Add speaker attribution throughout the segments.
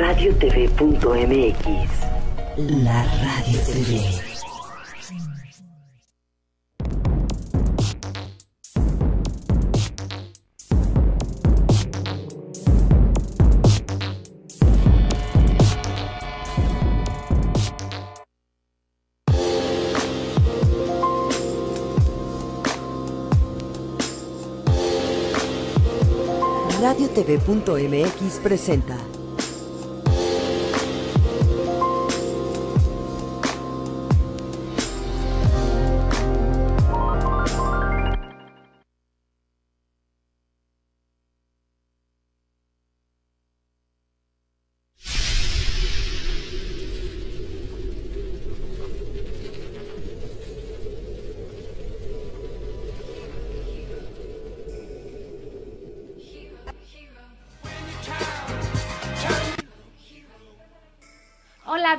Speaker 1: radiotv.mx.
Speaker 2: La Radio TV. RadioTV.mx presenta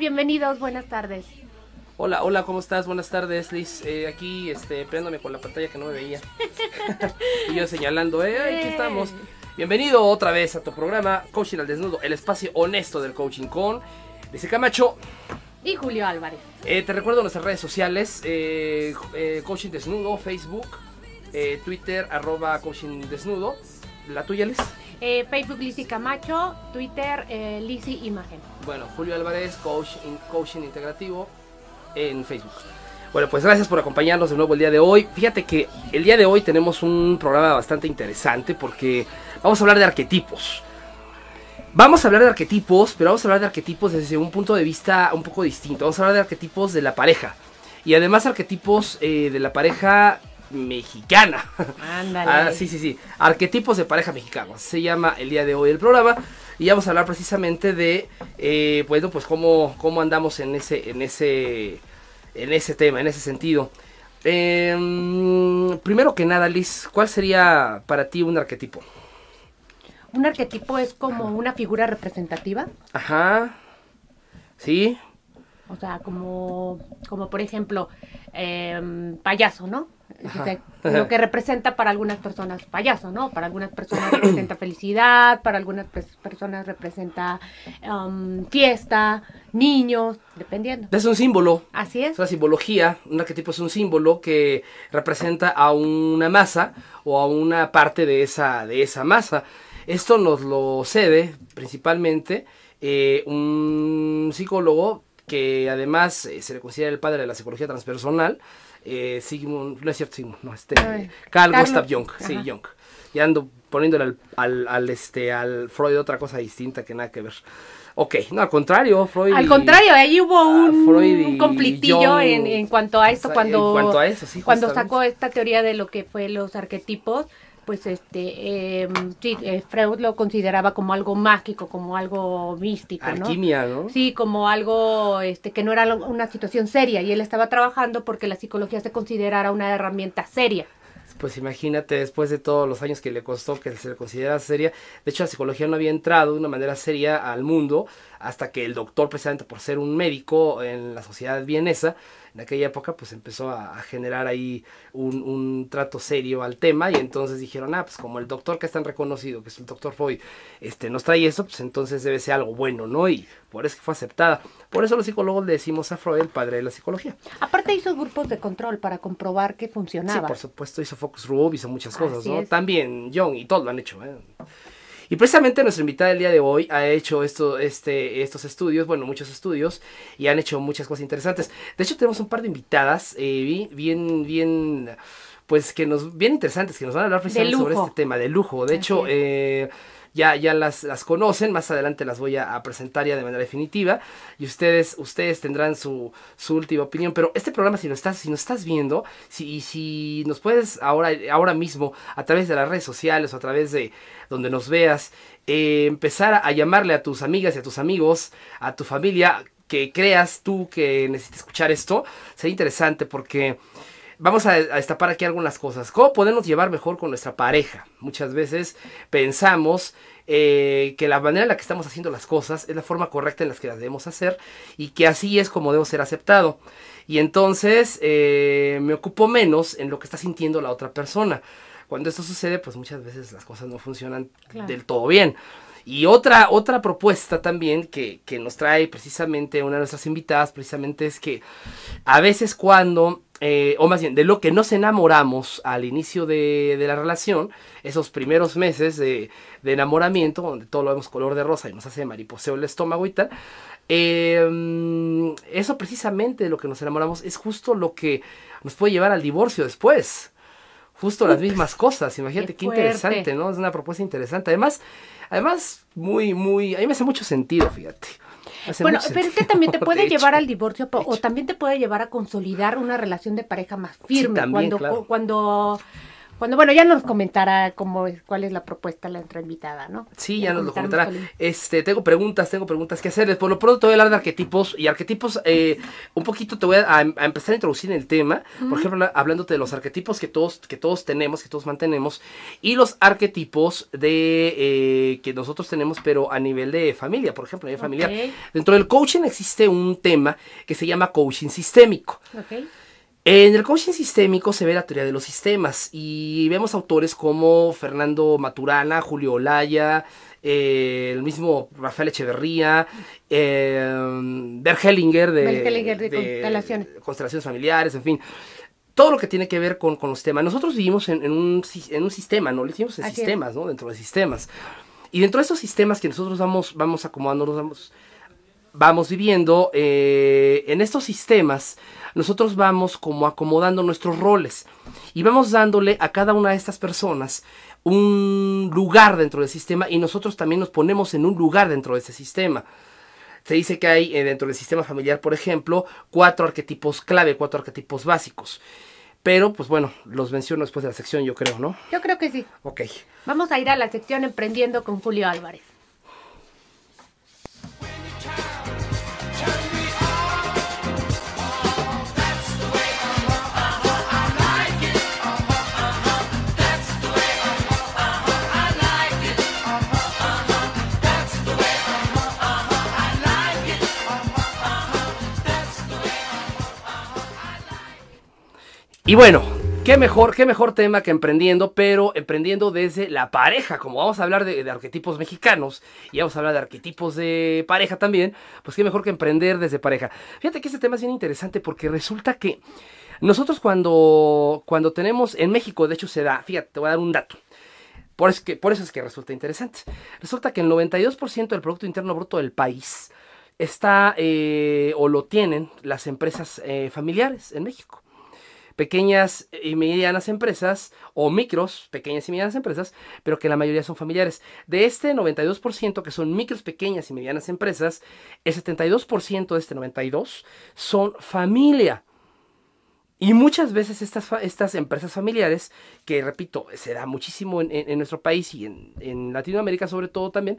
Speaker 3: bienvenidos, buenas tardes.
Speaker 4: Hola, hola, ¿cómo estás? Buenas tardes, Liz. Eh, aquí, este, peleándome con la pantalla que no me veía. y yo señalando, eh, aquí estamos. Bienvenido otra vez a tu programa Coaching al Desnudo, el espacio honesto del coaching con Lice Camacho.
Speaker 3: Y Julio Álvarez.
Speaker 4: Eh, te recuerdo nuestras redes sociales, eh, eh, Coaching Desnudo, Facebook, Twitter, arroba Coaching Desnudo. ¿La tuya, Liz?
Speaker 3: Eh, Facebook Lizzy Camacho, Twitter eh, Lizzy Imagen.
Speaker 4: Bueno, Julio Álvarez, coach in- coaching integrativo en Facebook. Bueno, pues gracias por acompañarnos de nuevo el día de hoy. Fíjate que el día de hoy tenemos un programa bastante interesante porque vamos a hablar de arquetipos. Vamos a hablar de arquetipos, pero vamos a hablar de arquetipos desde un punto de vista un poco distinto. Vamos a hablar de arquetipos de la pareja. Y además arquetipos eh, de la pareja mexicana.
Speaker 3: Ándale.
Speaker 4: Ah, sí, sí, sí. Arquetipos de pareja mexicana. Se llama el día de hoy el programa. Y vamos a hablar precisamente de, eh, bueno, pues cómo, cómo andamos en ese, en ese, en ese tema, en ese sentido. Eh, mm, primero que nada, Liz, ¿cuál sería para ti un arquetipo?
Speaker 3: Un arquetipo es como una figura representativa.
Speaker 4: Ajá. ¿Sí?
Speaker 3: O sea, como, como por ejemplo, em, payaso, ¿no? Lo que representa para algunas personas payaso, ¿no? Para algunas personas representa felicidad, para algunas pers- personas representa em, fiesta, niños, dependiendo.
Speaker 4: Es un símbolo.
Speaker 3: Así
Speaker 4: Es
Speaker 3: es.
Speaker 4: una simbología, un arquetipo es un símbolo que representa a una masa o a una parte de esa, de esa masa. Esto nos lo cede principalmente eh, un psicólogo que además eh, se le considera el padre de la psicología transpersonal, eh, Sigmund, no es cierto Sigmund, no, este,
Speaker 3: Ay,
Speaker 4: Carl Gustav Jung, sí,
Speaker 3: ajá.
Speaker 4: Jung. Ya ando poniéndole al, al, al, este, al Freud otra cosa distinta que nada que ver. Ok, no, al contrario, Freud.
Speaker 3: Al
Speaker 4: y-
Speaker 3: contrario, ahí hubo
Speaker 4: Ah,
Speaker 3: un,
Speaker 4: y
Speaker 3: un conflictillo
Speaker 4: Jung.
Speaker 3: en, en cuanto a esto,
Speaker 4: En
Speaker 3: cuando,
Speaker 4: cuanto a eso, sí,
Speaker 3: cuando
Speaker 4: justamente.
Speaker 3: sacó esta teoría de lo que fue los arquetipos, pues este, em, sí, eh, Freud lo consideraba como algo mágico, como algo místico, ¿no?
Speaker 4: Alquimia, ¿no?
Speaker 3: Sí, como algo este, que no era una situación seria y él estaba trabajando porque la psicología se considerara una herramienta seria.
Speaker 4: Pues imagínate, después de todos los años que le costó que se le considerara seria, de hecho la psicología no había entrado de una manera seria al mundo hasta que el doctor, precisamente por ser un médico en la sociedad vienesa, en aquella época pues empezó a, a generar ahí un, un trato serio al tema y entonces dijeron, ah, pues como el doctor que es tan reconocido, que es el doctor Freud, este, nos trae eso, pues entonces debe ser algo bueno, ¿no? Y por eso que fue aceptada. Por eso los psicólogos le decimos a Freud el padre de la psicología.
Speaker 3: Aparte hizo grupos de control para comprobar que
Speaker 4: Sí,
Speaker 3: funcionaba.
Speaker 4: por supuesto, hizo Focus Group, hizo muchas cosas,
Speaker 3: Así
Speaker 4: ¿no?
Speaker 3: es.
Speaker 4: También John y todos lo han hecho, ¿eh? Y precisamente nuestra invitada del día de hoy ha hecho esto, este, estos estudios, bueno, muchos estudios, y han hecho muchas cosas interesantes. De hecho, tenemos un par de invitadas eh, bi- bien, bien, pues que nos, bien interesantes, que nos van a hablar precisamente sobre este tema de lujo. De
Speaker 3: Así
Speaker 4: hecho,
Speaker 3: es.
Speaker 4: eh, ya, ya las, las conocen, más adelante las voy a, presentar ya de manera definitiva y ustedes, ustedes tendrán su, su última opinión. Pero este programa, si nos estás, si nos estás viendo, y si nos puedes ahora, ahora mismo, a través de las redes sociales o a través de donde nos veas, eh, empezar a, llamarle a tus amigas y a tus amigos, a tu familia, que creas tú que necesitas escuchar esto, sería interesante porque vamos a, destapar aquí algunas cosas. ¿Cómo podernos llevar mejor con nuestra pareja? Muchas veces pensamos eh, que la manera en la que estamos haciendo las cosas es la forma correcta en la que las debemos hacer y que así es como debo ser aceptado. Y entonces eh, me ocupo menos en lo que está sintiendo la otra persona. Cuando esto sucede, pues muchas veces las cosas no funcionan
Speaker 3: Claro.
Speaker 4: del todo bien. Y otra, otra propuesta también que, que nos trae precisamente una de nuestras invitadas, precisamente es que a veces cuando eh, o más bien, de lo que nos enamoramos al inicio de, de la relación, esos primeros meses de, de, enamoramiento, donde todo lo vemos color de rosa y nos hace mariposeo el estómago y tal, eh, eso precisamente de lo que nos enamoramos es justo lo que nos puede llevar al divorcio después. Justo las mismas cosas, imagínate qué, qué interesante, ¿no? Es una propuesta interesante. Además, además, muy, muy, a mí me hace mucho sentido, fíjate.
Speaker 3: Bueno, pero es que también te puede llevar al divorcio o también te puede llevar a consolidar una relación de pareja más firme. Sí, también, cuando,
Speaker 4: claro.
Speaker 3: cuando cuando, bueno, ya nos comentará cómo es, cuál es la propuesta de la otra invitada, ¿no?
Speaker 4: Sí, ya, ya nos lo comentará. Este, tengo preguntas, tengo preguntas que hacerles. Por lo pronto te voy a hablar de arquetipos y arquetipos, eh, un poquito te voy a, a, empezar a introducir en el tema. Uh -huh. Por ejemplo, hablándote de los arquetipos que todos, que todos tenemos, que todos mantenemos, y los arquetipos de eh, que nosotros tenemos, pero a nivel de familia, por ejemplo, a nivel okay. familiar. Dentro del coaching existe un tema que se llama coaching sistémico.
Speaker 3: Okay.
Speaker 4: En el coaching sistémico se ve la teoría de los sistemas y vemos autores como Fernando Maturana, Julio Olaya, eh, el mismo Rafael Echeverría, eh, de,
Speaker 3: Bert Hellinger de, de constelaciones.
Speaker 4: constelaciones familiares, en fin todo lo que tiene que ver con, con los temas. Nosotros vivimos en, en, un, en un sistema, ¿no? Le decimos en Así sistemas, es. ¿no? Dentro de sistemas. Y dentro de estos sistemas que nosotros vamos, vamos acomodando, vamos, vamos viviendo, eh, en estos sistemas nosotros vamos como acomodando nuestros roles y vamos dándole a cada una de estas personas un lugar dentro del sistema y nosotros también nos ponemos en un lugar dentro de ese sistema. Se dice que hay eh, dentro del sistema familiar, por ejemplo, cuatro arquetipos clave, cuatro arquetipos básicos. Pero, pues bueno, los menciono después de la sección, yo creo, ¿no?
Speaker 3: Yo creo que sí.
Speaker 4: Ok.
Speaker 3: Vamos a ir a la sección Emprendiendo con Julio Álvarez.
Speaker 4: Y bueno, qué mejor, qué mejor tema que emprendiendo, pero emprendiendo desde la pareja. Como vamos a hablar de, arquetipos mexicanos y vamos a hablar de arquetipos de pareja también, pues qué mejor que emprender desde pareja. Fíjate que este tema es bien interesante porque resulta que nosotros cuando, cuando tenemos, en México de hecho se da, fíjate, te voy a dar un dato. Por eso, que, por eso es que resulta interesante. Resulta que el 92% del Producto Interno Bruto del país está eh, o lo tienen las empresas eh, familiares en México pequeñas y medianas empresas o micros, pequeñas y medianas empresas, pero que la mayoría son familiares. De este 92% que son micros, pequeñas y medianas empresas, el 72% de este 92 son familia. Y muchas veces estas, estas empresas familiares, que repito, se da muchísimo en, en, nuestro país y en, en Latinoamérica sobre todo también,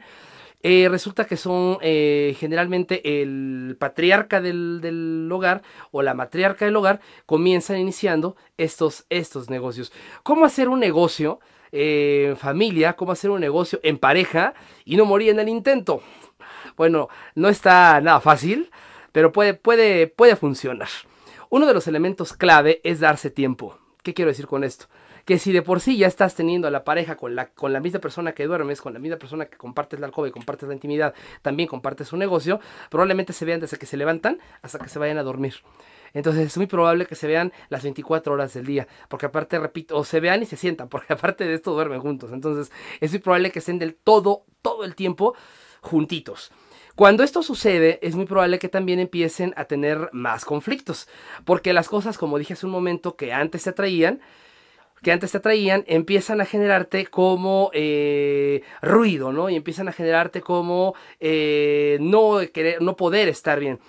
Speaker 4: eh, resulta que son eh, generalmente el patriarca del, del, hogar o la matriarca del hogar comienzan iniciando estos, estos negocios. ¿Cómo hacer un negocio eh, en familia? ¿Cómo hacer un negocio en pareja y no morir en el intento? Bueno, no está nada fácil, pero puede, puede, puede funcionar. Uno de los elementos clave es darse tiempo. ¿Qué quiero decir con esto? que si de por sí ya estás teniendo a la pareja con la, con la misma persona que duermes, con la misma persona que compartes la alcoba y compartes la intimidad, también compartes un negocio, probablemente se vean desde que se levantan hasta que se vayan a dormir. Entonces es muy probable que se vean las 24 horas del día, porque aparte, repito, o se vean y se sientan, porque aparte de esto duermen juntos. Entonces es muy probable que estén del todo, todo el tiempo juntitos. Cuando esto sucede, es muy probable que también empiecen a tener más conflictos, porque las cosas, como dije hace un momento, que antes se atraían, que antes te atraían empiezan a generarte como eh, ruido, ¿no? Y empiezan a generarte como eh, no, querer, no poder estar bien.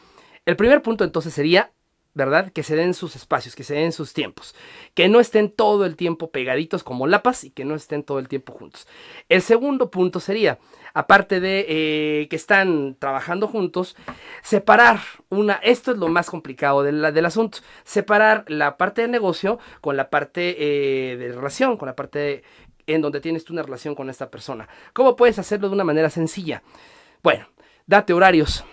Speaker 4: El primer punto entonces sería ¿verdad? Que se den sus espacios, que se den sus tiempos, que no estén todo el tiempo pegaditos como lapas y que no estén todo el tiempo juntos. El segundo punto sería, aparte de eh, que están trabajando juntos, separar una, esto es lo más complicado del, asunto, separar la parte del negocio con la parte eh, de relación, con la parte de, en donde tienes tú una relación con esta persona. ¿Cómo puedes hacerlo de una manera sencilla? Bueno, date horarios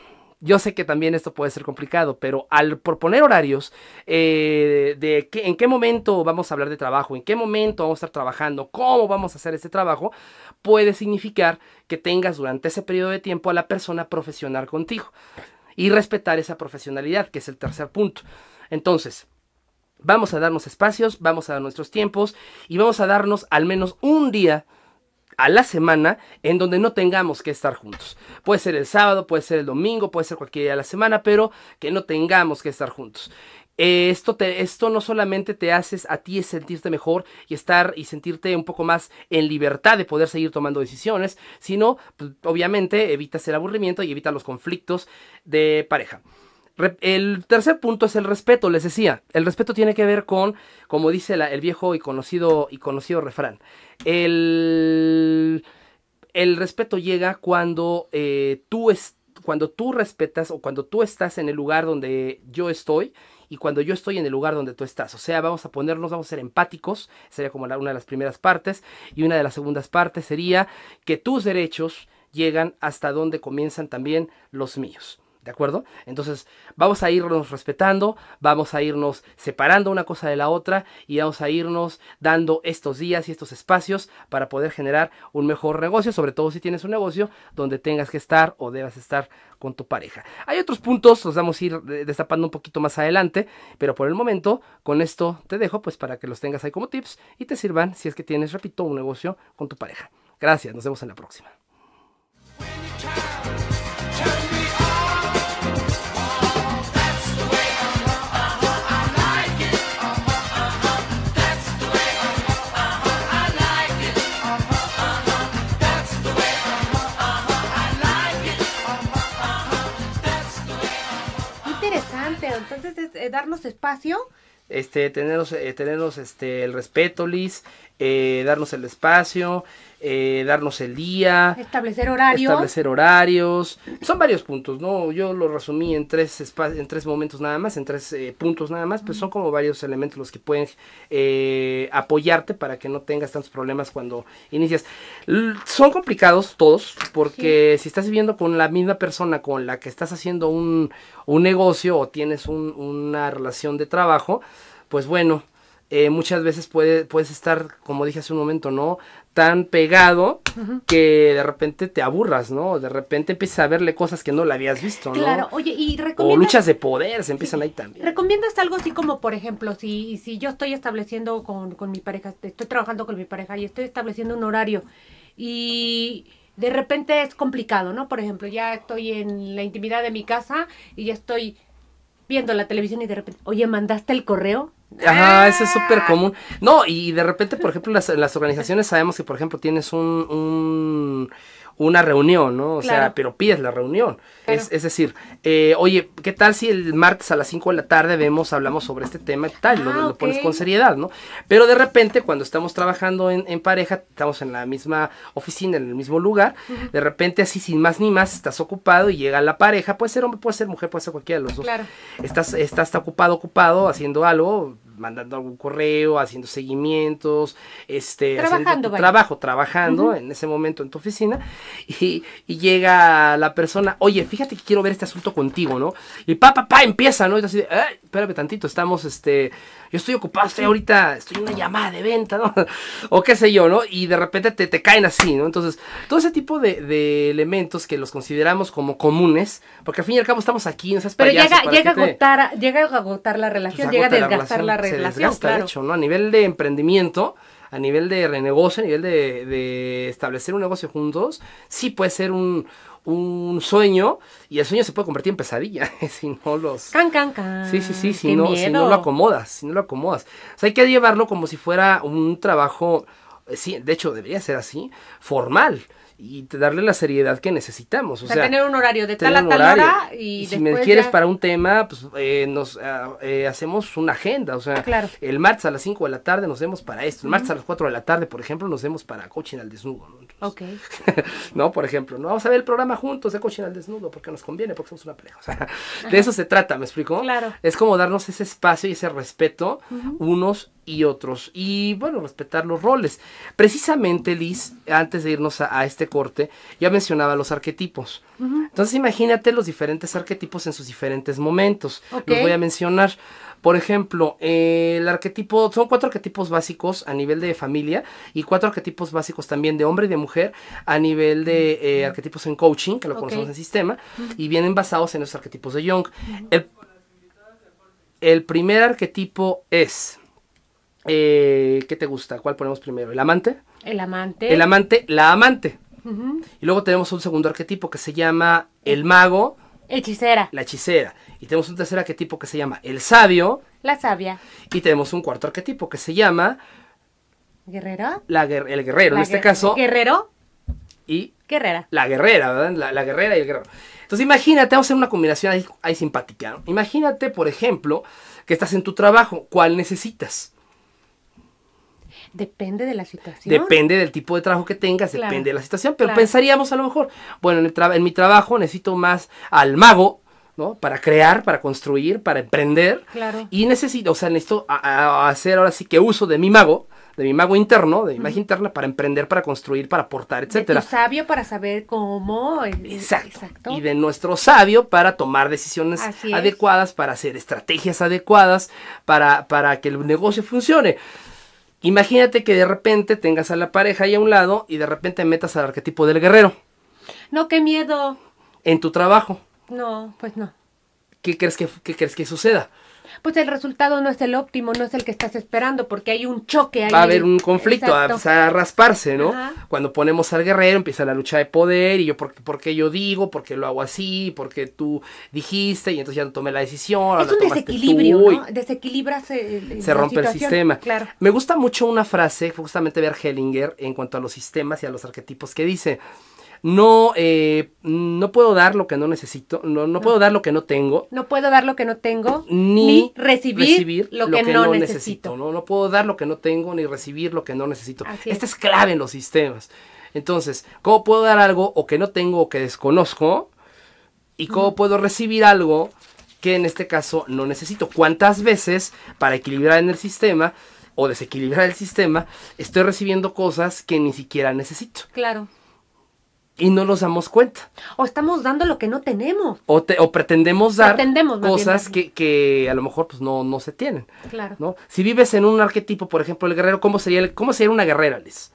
Speaker 4: yo sé que también esto puede ser complicado, pero al proponer horarios eh, de qué, en qué momento vamos a hablar de trabajo, en qué momento vamos a estar trabajando, cómo vamos a hacer este trabajo, puede significar que tengas durante ese periodo de tiempo a la persona profesional contigo y respetar esa profesionalidad, que es el tercer punto. Entonces, vamos a darnos espacios, vamos a dar nuestros tiempos y vamos a darnos al menos un día a la semana en donde no tengamos que estar juntos. Puede ser el sábado, puede ser el domingo, puede ser cualquier día de la semana, pero que no tengamos que estar juntos. Esto, esto no solamente te haces a ti sentirte mejor y estar y sentirte un poco más en libertad de poder seguir tomando decisiones, sino pues, obviamente evitas el aburrimiento y evitas los conflictos de pareja. El tercer punto es el respeto, les decía. El respeto tiene que ver con, como dice el viejo y conocido, y conocido refrán, el, el respeto llega cuando, eh, tú cuando tú respetas o cuando tú estás en el lugar donde yo estoy y cuando yo estoy en el lugar donde tú estás. O sea, vamos a ponernos, vamos a ser empáticos, sería como una de las primeras partes, y una de las segundas partes sería que tus derechos llegan hasta donde comienzan también los míos. ¿De acuerdo? Entonces vamos a irnos respetando, vamos a irnos separando una cosa de la otra y vamos a irnos dando estos días y estos espacios para poder generar un mejor negocio, sobre todo si tienes un negocio donde tengas que estar o debas estar con tu pareja. Hay otros puntos, los vamos a ir destapando un poquito más adelante, pero por el momento con esto te dejo pues para que los tengas ahí como tips y te sirvan si es que tienes, repito, un negocio con tu pareja. Gracias, nos vemos en la próxima.
Speaker 3: Entonces es eh, darnos espacio.
Speaker 4: Este, tenernos, eh, tenernos este, el respeto, Liz, eh, darnos el espacio, eh, darnos el día.
Speaker 3: Establecer horarios.
Speaker 4: Establecer horarios. Son varios puntos, ¿no? Yo lo resumí en tres, en tres momentos nada más, en tres eh, puntos nada más, pues son como varios elementos los que pueden eh, apoyarte para que no tengas tantos problemas cuando inicias. son complicados todos, porque si estás viviendo con la misma persona con la que estás haciendo un, un negocio o tienes un, una relación de trabajo, pues bueno, eh, muchas veces puede, puedes estar, como dije hace un momento, ¿no? Tan pegado que de repente te aburras, ¿no? De repente empiezas a verle cosas que no le habías visto, ¿no?
Speaker 3: Claro, oye, y
Speaker 4: recomiendas... O luchas de poder, se empiezan ahí también.
Speaker 3: ¿Recomiendas algo así como, por ejemplo, si, si yo estoy estableciendo con, con mi pareja, estoy trabajando con mi pareja y estoy estableciendo un horario y de repente es complicado, ¿no? Por ejemplo, ya estoy en la intimidad de mi casa y ya estoy viendo la televisión y de repente, oye, ¿mandaste el correo?
Speaker 4: Ajá, eso es súper común. No, y de repente, por ejemplo, las, las organizaciones sabemos que, por ejemplo, tienes un, un una reunión, ¿no? O sea, pero pides la reunión. Es, es, decir, eh, oye, ¿qué tal si el martes a las 5 de la tarde vemos, hablamos sobre este tema y tal? lo, ah, pones con seriedad, ¿no? Pero de repente, cuando estamos trabajando en, pareja, estamos en la misma oficina, en el mismo lugar, de repente así, sin más ni más, estás ocupado y llega la pareja, puede ser hombre, puede ser mujer, puede ser cualquiera de los dos.
Speaker 3: Claro.
Speaker 4: Estás, estás ocupado, ocupado, haciendo algo, mandando algún correo, haciendo seguimientos, este,
Speaker 3: haciendo
Speaker 4: tu trabajo, trabajando en ese momento en tu oficina, y, y, llega la persona, oye, fíjate que quiero ver este asunto contigo, ¿no? Y pa, pa, pa, empieza, ¿no? Y así, eh, espérame tantito, estamos, este, yo estoy ocupado, estoy ahorita, estoy en una llamada de venta, ¿no? o qué sé yo, ¿no? Y de repente te, te caen así, ¿no? Entonces, todo ese tipo de, de, elementos que los consideramos como comunes, porque al fin y al cabo estamos aquí, no seas
Speaker 3: Pero llega, llega, a agotar, llega a agotar la relación, pues llega a desgastar la relación.
Speaker 4: Se desgasta, de hecho, ¿no? A nivel de emprendimiento, a nivel de renegocio, a nivel de, de establecer un negocio juntos, sí puede ser un, un sueño y el sueño se puede convertir en pesadilla si no los...
Speaker 3: Can, can, can.
Speaker 4: Sí, sí, sí, si no, si no lo acomodas, si no lo acomodas. O sea, hay que llevarlo como si fuera un trabajo, sí, de hecho debería ser así, formal y darle la seriedad que necesitamos. O, sea,
Speaker 3: tener un horario de tal a tal hora y,
Speaker 4: si me quieres para un tema, pues eh, nos ah, eh, hacemos una agenda. O sea, el martes a las 5 de la tarde nos vemos para esto. El martes a las 4 de la tarde, por ejemplo, nos vemos para coaching al desnudo.
Speaker 3: ¿no? ok.
Speaker 4: no, por ejemplo, no vamos a ver el programa juntos de coaching al desnudo porque nos conviene, porque somos una pareja. O sea, de eso se trata, ¿me explico?
Speaker 3: Claro.
Speaker 4: Es como darnos ese espacio y ese respeto unos y otros. Y bueno, respetar los roles. Precisamente, Liz, antes de irnos a, este, corte, ya mencionaba los arquetipos. Entonces imagínate los diferentes arquetipos en sus diferentes momentos. Los voy a mencionar. Por ejemplo, eh, el arquetipo, son cuatro arquetipos básicos a nivel de familia y cuatro arquetipos básicos también de hombre y de mujer a nivel de eh, arquetipos en coaching, que lo conocemos en sistema, y vienen basados en los arquetipos de Jung. El, el primer arquetipo es, eh, ¿qué te gusta? ¿Cuál ponemos primero? ¿El amante?
Speaker 3: El amante.
Speaker 4: El amante, la amante. Y luego tenemos un segundo arquetipo que se llama el mago,
Speaker 3: Hechicera.
Speaker 4: la hechicera. Y tenemos un tercer arquetipo que se llama el sabio.
Speaker 3: La sabia.
Speaker 4: Y tenemos un cuarto arquetipo que se llama
Speaker 3: Guerrero.
Speaker 4: la el guerrero, en este
Speaker 3: guer-
Speaker 4: caso.
Speaker 3: Guerrero.
Speaker 4: Y
Speaker 3: Guerrera.
Speaker 4: la guerrera, ¿verdad? La, la guerrera y el guerrero. Entonces imagínate, vamos a hacer una combinación ahí, ahí simpática. ¿no? Imagínate, por ejemplo, que estás en tu trabajo. ¿Cuál necesitas?
Speaker 3: Depende de la situación.
Speaker 4: Depende del tipo de trabajo que tengas,
Speaker 3: Claro.
Speaker 4: depende de la situación, pero
Speaker 3: Claro.
Speaker 4: pensaríamos a lo mejor, bueno, en, el en mi trabajo necesito más al mago, ¿no? Para crear, para construir, para emprender.
Speaker 3: Claro.
Speaker 4: Y necesito, o sea, necesito a- a- hacer ahora sí que uso de mi mago, de mi mago interno, de mi magia interna, para emprender, para construir, para aportar,
Speaker 3: De tu
Speaker 4: etcétera.
Speaker 3: sabio para saber cómo. eh,
Speaker 4: Exacto. Y de nuestro sabio para tomar decisiones adecuadas, para hacer estrategias adecuadas, para, para que el negocio funcione. Imagínate que de repente tengas a la pareja ahí a un lado y de repente metas al arquetipo del guerrero
Speaker 3: No, qué miedo.
Speaker 4: en tu trabajo.
Speaker 3: No, pues no.
Speaker 4: ¿Qué crees que, qué crees que suceda?
Speaker 3: Pues el resultado no es el óptimo, no es el que estás esperando, porque hay un choque ahí.
Speaker 4: Va a haber un conflicto, va a
Speaker 3: Exacto.
Speaker 4: empezar a rasparse, ¿no?
Speaker 3: Ajá.
Speaker 4: Cuando ponemos al guerrero empieza la lucha de poder y yo, ¿por, qué- por qué yo digo? ¿Por qué lo hago así? ¿Por qué tú dijiste? Y entonces ya no tomé la decisión.
Speaker 3: Es
Speaker 4: la
Speaker 3: un desequilibrio,
Speaker 4: tú,
Speaker 3: ¿no? Desequilibras eh,
Speaker 4: se rompe el sistema.
Speaker 3: Claro.
Speaker 4: Me gusta mucho una frase, justamente ver Hellinger, en cuanto a los sistemas y a los arquetipos, que dice, no, eh, no puedo dar lo que no necesito, no, no puedo dar lo que no tengo,
Speaker 3: No puedo dar lo que no tengo,
Speaker 4: ni,
Speaker 3: ni, recibir, lo, que, no, necesito.
Speaker 4: ¿no? No puedo dar lo que no tengo, ni recibir lo que no necesito.
Speaker 3: Así.
Speaker 4: Esta es clave en los sistemas. Entonces, ¿cómo puedo dar algo o que no tengo o que desconozco? ¿Y cómo puedo recibir algo que en este caso no necesito? ¿Cuántas veces para equilibrar en el sistema o desequilibrar el sistema estoy recibiendo cosas que ni siquiera necesito?
Speaker 3: Claro.
Speaker 4: Y no nos damos cuenta.
Speaker 3: O estamos dando lo que no tenemos.
Speaker 4: O, te- o pretendemos dar
Speaker 3: Pretendemos,
Speaker 4: cosas que, que a lo mejor pues, no, no se tienen.
Speaker 3: Claro.
Speaker 4: ¿no? Si vives en un arquetipo, por ejemplo, el guerrero, ¿cómo sería, el- cómo sería una guerrera, Liz?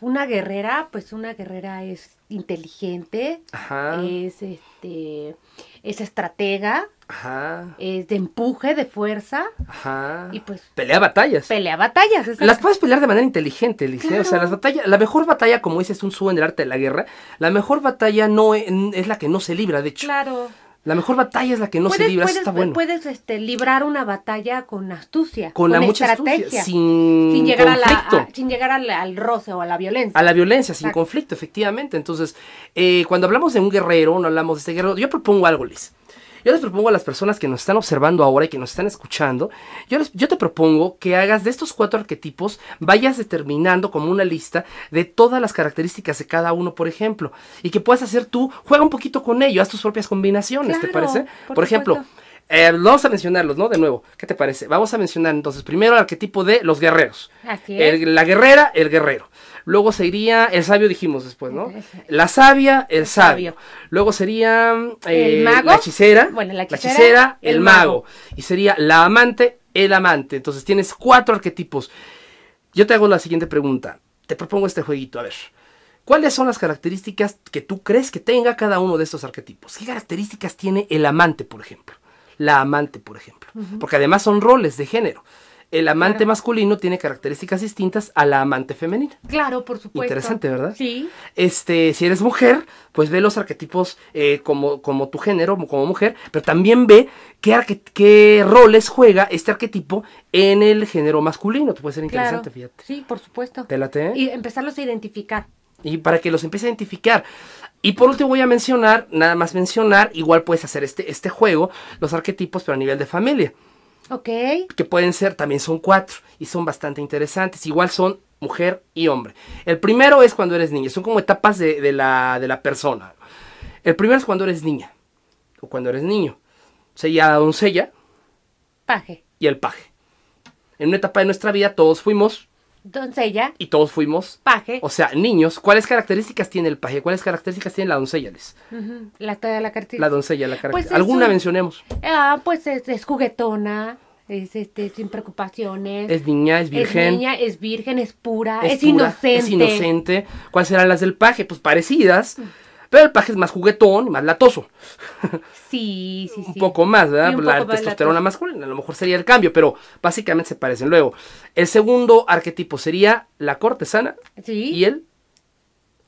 Speaker 3: Una guerrera, pues una guerrera es inteligente,
Speaker 4: Ajá.
Speaker 3: es este es estratega,
Speaker 4: Ajá.
Speaker 3: es de empuje, de fuerza
Speaker 4: Ajá.
Speaker 3: y pues
Speaker 4: Pelea batallas.
Speaker 3: pelea batallas. exacto.
Speaker 4: Las puedes pelear de manera inteligente, Liz. ¿eh? O sea, las batallas, la mejor batalla, como dice Sun Tzu en el arte de la guerra, la mejor batalla no e- es, la que no se libra, de hecho.
Speaker 3: Claro.
Speaker 4: La mejor batalla es la que no se libra,
Speaker 3: puedes-
Speaker 4: está bueno.
Speaker 3: puedes, este, librar una batalla con astucia,
Speaker 4: Con la mucha astucia,
Speaker 3: estrategia,
Speaker 4: sin,
Speaker 3: sin llegar, a la, a- sin llegar al, al roce o a la violencia.
Speaker 4: A la violencia, sin conflicto, efectivamente. Entonces, eh, cuando hablamos de un guerrero, no hablamos de este guerrero. Yo propongo algo, Liz. Yo les propongo a las personas que nos están observando ahora y que nos están escuchando, yo, les- yo te propongo que hagas de estos cuatro arquetipos, vayas determinando como una lista de todas las características de cada uno, por ejemplo, y que puedas hacer tú, juega un poquito con ello, haz tus propias combinaciones, ¿te parece?
Speaker 3: por
Speaker 4: Por, ejemplo, eh, vamos a mencionarlos, ¿no? De nuevo, ¿qué te parece? Vamos a mencionar entonces primero el arquetipo de los guerreros.
Speaker 3: Así es.
Speaker 4: El- la guerrera, el guerrero. Luego sería el sabio, dijimos después, ¿no? La sabia, el sabio. Luego sería eh,
Speaker 3: El mago.
Speaker 4: la hechicera.
Speaker 3: Bueno, la hechicera,
Speaker 4: el,
Speaker 3: el
Speaker 4: mago.
Speaker 3: mago.
Speaker 4: Y sería la amante, el amante. Entonces tienes cuatro arquetipos. Yo te hago la siguiente pregunta. Te propongo este jueguito. A ver. ¿Cuáles son las características que tú crees que tenga cada uno de estos arquetipos? ¿Qué características tiene el amante, por ejemplo? La amante, por ejemplo. Porque además son roles de género. El amante
Speaker 3: Claro.
Speaker 4: masculino tiene características distintas a la amante femenina.
Speaker 3: Claro, por supuesto.
Speaker 4: Interesante, ¿verdad?
Speaker 3: Sí.
Speaker 4: Este, si eres mujer, pues ve los arquetipos eh, como, como tu género, como mujer, pero también ve qué, qué roles juega este arquetipo en el género masculino. Te puede ser
Speaker 3: Claro.
Speaker 4: interesante, fíjate.
Speaker 3: Sí, por supuesto.
Speaker 4: ¿Te late?
Speaker 3: Y empezarlos a identificar.
Speaker 4: Y para que los empieces a identificar. Y por último voy a mencionar, nada más mencionar, igual puedes hacer este, este juego, los arquetipos, pero a nivel de familia.
Speaker 3: Ok.
Speaker 4: que pueden ser, también son cuatro y son bastante interesantes. Igual son mujer y hombre. El primero es cuando eres niña, son como etapas de, de la, de la persona. El primero es cuando eres niña o cuando eres niño. Sería la doncella
Speaker 3: Paje.
Speaker 4: y el paje. En una etapa de nuestra vida todos fuimos
Speaker 3: Doncella,
Speaker 4: y todos fuimos,
Speaker 3: paje,
Speaker 4: o sea, niños. ¿Cuáles características tiene el paje? ¿Cuáles características tiene la doncella, Liz?
Speaker 3: ujú, la, toda la cartilla.
Speaker 4: La doncella, la
Speaker 3: Pues
Speaker 4: característica.
Speaker 3: es
Speaker 4: ¿Alguna
Speaker 3: un-
Speaker 4: mencionemos?
Speaker 3: Ah, pues es, es juguetona, es este, sin preocupaciones.
Speaker 4: Es niña, es virgen.
Speaker 3: niña, es virgen, es pura,
Speaker 4: es
Speaker 3: es,
Speaker 4: pura,
Speaker 3: inocente.
Speaker 4: Es inocente. ¿Cuáles serán las del paje? Pues parecidas. Pero el paje es más juguetón y más latoso.
Speaker 3: Sí, sí, sí.
Speaker 4: Un poco más, ¿verdad? La testosterona masculina, a lo mejor sería el cambio, pero básicamente se parecen. Luego, el segundo arquetipo sería la cortesana
Speaker 3: Sí,
Speaker 4: y el,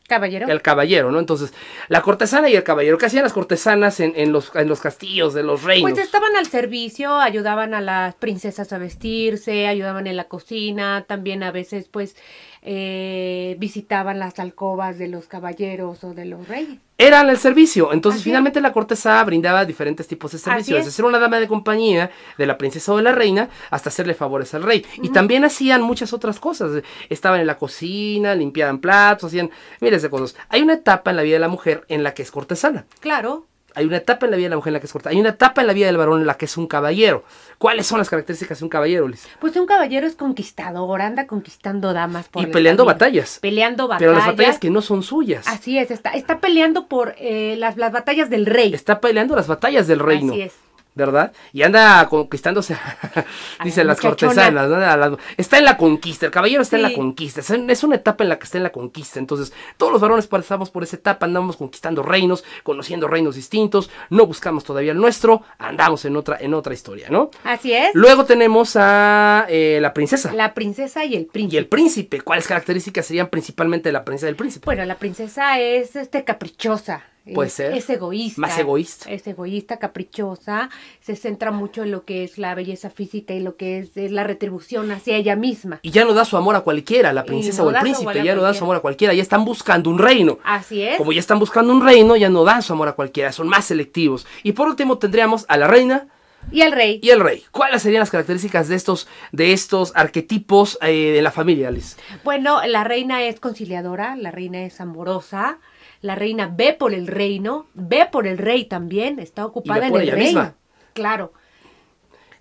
Speaker 3: caballero.
Speaker 4: el caballero, ¿no? Entonces, la cortesana y el caballero, ¿qué hacían las cortesanas en, en los, en los castillos de los reinos?
Speaker 3: Pues estaban al servicio, ayudaban a las princesas a vestirse, ayudaban en la cocina, también a veces pues eh, visitaban las alcobas de los caballeros o de los reyes.
Speaker 4: Eran el servicio. Entonces,
Speaker 3: Así es.
Speaker 4: finalmente la cortesana brindaba diferentes tipos de servicios.
Speaker 3: es.
Speaker 4: Desde ser una dama de compañía de la princesa o de la reina hasta hacerle favores al rey. Y también hacían muchas otras cosas. Estaban en la cocina, limpiaban platos, hacían miles de cosas. Hay una etapa en la vida de la mujer en la que es cortesana.
Speaker 3: Claro,
Speaker 4: Hay una etapa en la vida de la mujer en la que es cortesana. Hay una etapa en la vida del varón en la que es un caballero. ¿Cuáles son las características de un caballero, Liz?
Speaker 3: pues un caballero es conquistador, anda conquistando damas por
Speaker 4: Y
Speaker 3: el
Speaker 4: peleando
Speaker 3: camino.
Speaker 4: batallas.
Speaker 3: Peleando batallas.
Speaker 4: Pero las batallas que no son suyas.
Speaker 3: Así es, está, está peleando por eh, las, las batallas del rey.
Speaker 4: Está peleando las batallas del reino.
Speaker 3: Así es.
Speaker 4: ¿Verdad? Y anda conquistándose, dicen
Speaker 3: la
Speaker 4: las cortesanas, ¿no? Está en la conquista, el caballero está en la conquista, es una etapa en la que está en la conquista, entonces todos los varones pasamos por esa etapa, andamos conquistando reinos, conociendo reinos distintos, no buscamos todavía el nuestro, andamos en otra, en otra historia, ¿no?
Speaker 3: Así es.
Speaker 4: Luego tenemos a eh, la princesa
Speaker 3: La princesa y el príncipe.
Speaker 4: y el príncipe, ¿cuáles características serían principalmente de la princesa y el príncipe?
Speaker 3: Bueno, la princesa es este caprichosa.
Speaker 4: Puede ser.
Speaker 3: Es egoísta.
Speaker 4: Más egoísta.
Speaker 3: Es egoísta, caprichosa. Se centra mucho en lo que es la belleza física y lo que es, es la retribución hacia ella misma.
Speaker 4: Y ya no da su amor a cualquiera, la princesa
Speaker 3: no
Speaker 4: o el príncipe, ya no da su amor a cualquiera, ya están buscando un reino.
Speaker 3: Así es.
Speaker 4: Como ya están buscando un reino, ya no dan su amor a cualquiera, son más selectivos. Y por último tendríamos a la reina
Speaker 3: Y el rey.
Speaker 4: y el rey. ¿Cuáles serían las características de estos, de estos arquetipos eh, de la familia, Alice?
Speaker 3: Bueno, la reina es conciliadora, la reina es amorosa, la reina ve por el reino, ve por el rey también, está ocupada en
Speaker 4: por
Speaker 3: el
Speaker 4: ella
Speaker 3: reino.
Speaker 4: misma.
Speaker 3: Claro.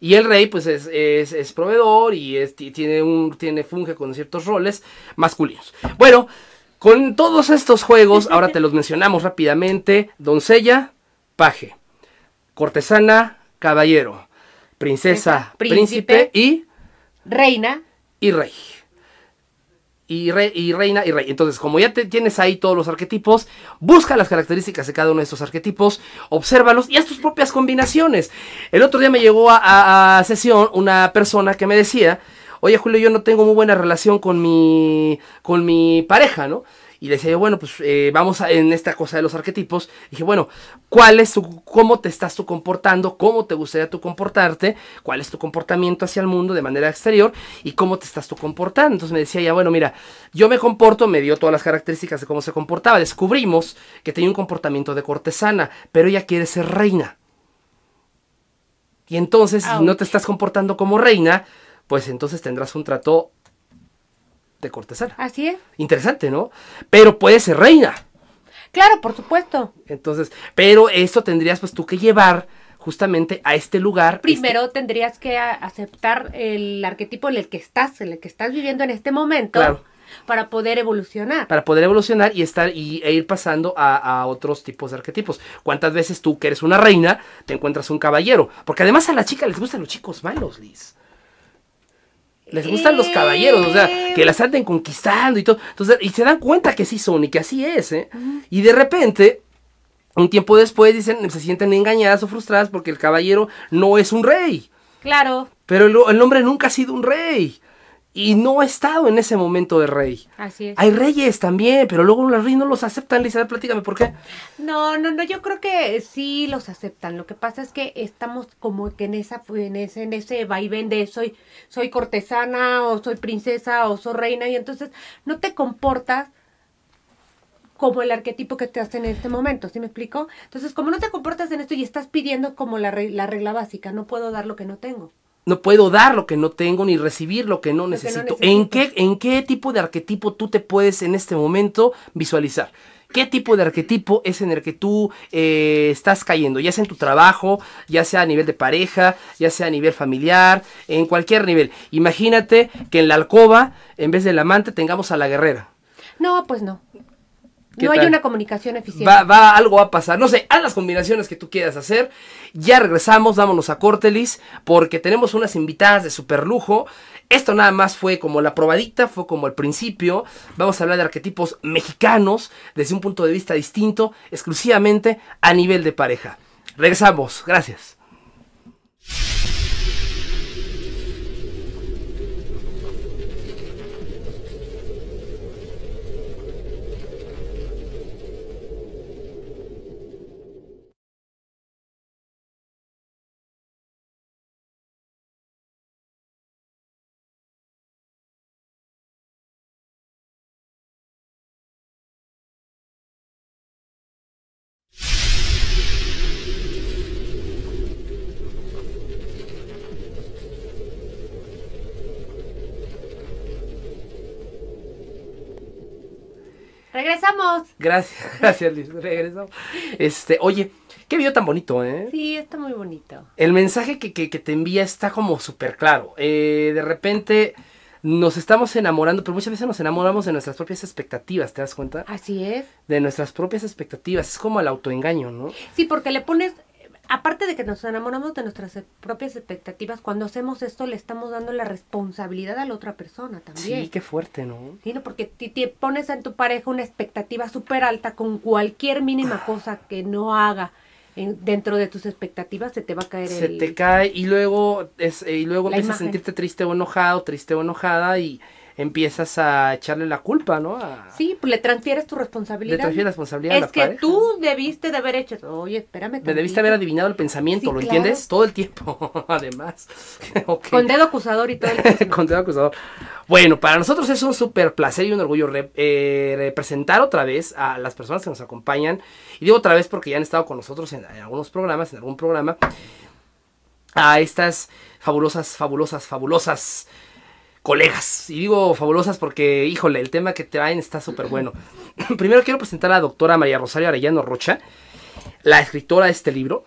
Speaker 4: Y el rey, pues, es, es, es proveedor y es- tiene un, tiene, funge con ciertos roles masculinos. Bueno, con todos estos juegos, ahora te los mencionamos rápidamente. Doncella, paje. Cortesana, caballero. Princesa, príncipe,
Speaker 3: Príncipe.
Speaker 4: y
Speaker 3: Reina,
Speaker 4: y rey. Y, rey. y reina y rey. Entonces, como ya te tienes ahí todos los arquetipos, busca las características de cada uno de estos arquetipos, obsérvalos y haz tus propias combinaciones. El otro día me llegó a, a- a sesión una persona que me decía, oye Julio, yo no tengo muy buena relación con mi, con mi pareja, ¿no? Y le decía yo, bueno, pues eh, vamos a, en esta cosa de los arquetipos. Dije, bueno, ¿cuál es tu, cómo te estás tú comportando? ¿Cómo te gustaría tú comportarte? ¿Cuál es tu comportamiento hacia el mundo de manera exterior? ¿Y cómo te estás tú comportando? Entonces me decía ella, bueno, mira, yo me comporto, me dio todas las características de cómo se comportaba. Descubrimos que tenía un comportamiento de cortesana, pero ella quiere ser reina. Y entonces, si no te estás comportando como reina, pues entonces tendrás un trato de cortesana.
Speaker 3: así es.
Speaker 4: Interesante, ¿no? Pero puede ser reina.
Speaker 3: Claro, por supuesto.
Speaker 4: Entonces, pero eso tendrías pues tú que llevar justamente a este lugar.
Speaker 3: Primero tendrías que aceptar el arquetipo en el que estás, en el que estás viviendo en este momento,
Speaker 4: Claro.
Speaker 3: para poder evolucionar.
Speaker 4: este, para poder evolucionar y estar y, e ir pasando a, a otros tipos de arquetipos. ¿Cuántas veces tú, que eres una reina, te encuentras un caballero? Porque además a la chica les gustan los chicos malos, Liz. Les gustan los caballeros, o sea, que las anden conquistando y todo. Entonces, y se dan cuenta que sí son y que así es, ¿eh? Y de repente, un tiempo después, dicen, se sienten engañadas o frustradas porque el caballero no es un rey.
Speaker 3: Claro,
Speaker 4: Pero el, el hombre nunca ha sido un rey. Y no ha estado en ese momento de rey.
Speaker 3: así es.
Speaker 4: Hay reyes también, pero luego los reyes no los aceptan. Lisa, platícame por qué.
Speaker 3: No, no, no, yo creo que sí los aceptan. Lo que pasa es que estamos como que en esa en ese en ese vaivén de soy soy cortesana o soy princesa o soy reina y entonces no te comportas como el arquetipo que te hace en este momento, ¿sí me explico? Entonces, como no te comportas en esto y estás pidiendo como la, re- la regla básica, no puedo dar lo que no tengo.
Speaker 4: No puedo dar lo que no tengo ni recibir lo que no
Speaker 3: que no
Speaker 4: necesito.
Speaker 3: necesito.
Speaker 4: ¿En, qué, ¿En qué tipo de arquetipo tú te puedes en este momento visualizar? ¿Qué tipo de arquetipo es en el que tú eh, estás cayendo? Ya sea en tu trabajo, ya sea a nivel de pareja, ya sea a nivel familiar, en cualquier nivel. Imagínate que en la alcoba, en vez del amante, tengamos a la guerrera.
Speaker 3: No, pues no.
Speaker 4: ¿Qué
Speaker 3: No hay una comunicación eficiente.
Speaker 4: Va, va, algo va a pasar. No sé, haz las combinaciones que tú quieras hacer. Ya regresamos, vámonos a Cortelis, porque tenemos unas invitadas de super lujo. Esto nada más fue como la probadita, fue como el principio. Vamos a hablar de arquetipos mexicanos desde un punto de vista distinto, exclusivamente a nivel de pareja. Regresamos, gracias. Gracias, gracias, Liz. Regresamos. Este, oye, qué video tan bonito, ¿eh?
Speaker 3: Sí, está muy bonito.
Speaker 4: El mensaje que, que- que te envía está como súper claro. Eh, de repente nos estamos enamorando, pero muchas veces nos enamoramos de nuestras propias expectativas, ¿te das cuenta?
Speaker 3: Así es.
Speaker 4: De nuestras propias expectativas. Es como el autoengaño, ¿no?
Speaker 3: Sí, porque le pones, aparte de que nos enamoramos de nuestras e- propias expectativas, cuando hacemos esto le estamos dando la responsabilidad a la otra persona también.
Speaker 4: Sí, qué fuerte, ¿no?
Speaker 3: Sí, ¿no? Porque ti- te pones en tu pareja una expectativa súper alta con cualquier mínima cosa que no haga en- dentro de tus expectativas, se te va a caer
Speaker 4: Se
Speaker 3: el...
Speaker 4: te cae y luego, es, eh, y luego empiezas a sentirte triste o enojado, triste o enojada y empiezas a echarle la culpa, ¿no? A-
Speaker 3: Sí, pues le transfieres tu
Speaker 4: le
Speaker 3: responsabilidad.
Speaker 4: transfieres la responsabilidad a
Speaker 3: es
Speaker 4: la
Speaker 3: que
Speaker 4: pareja.
Speaker 3: tú debiste de haber hecho... Oye, espérame.
Speaker 4: Me debiste haber adivinado el pensamiento,
Speaker 3: Sí,
Speaker 4: ¿lo
Speaker 3: claro.
Speaker 4: entiendes? Todo el tiempo, además.
Speaker 3: Con dedo acusador y todo el...
Speaker 4: Con dedo acusador. Bueno, para nosotros es un súper placer y un orgullo re- eh, representar otra vez a las personas que nos acompañan. Y digo otra vez porque ya han estado con nosotros en, en algunos programas, en algún programa. A estas fabulosas, fabulosas, fabulosas colegas. Y digo fabulosas porque, híjole, el tema que traen está súper bueno. Primero quiero presentar a la doctora María Rosario Arellano Rocha, la escritora de este libro.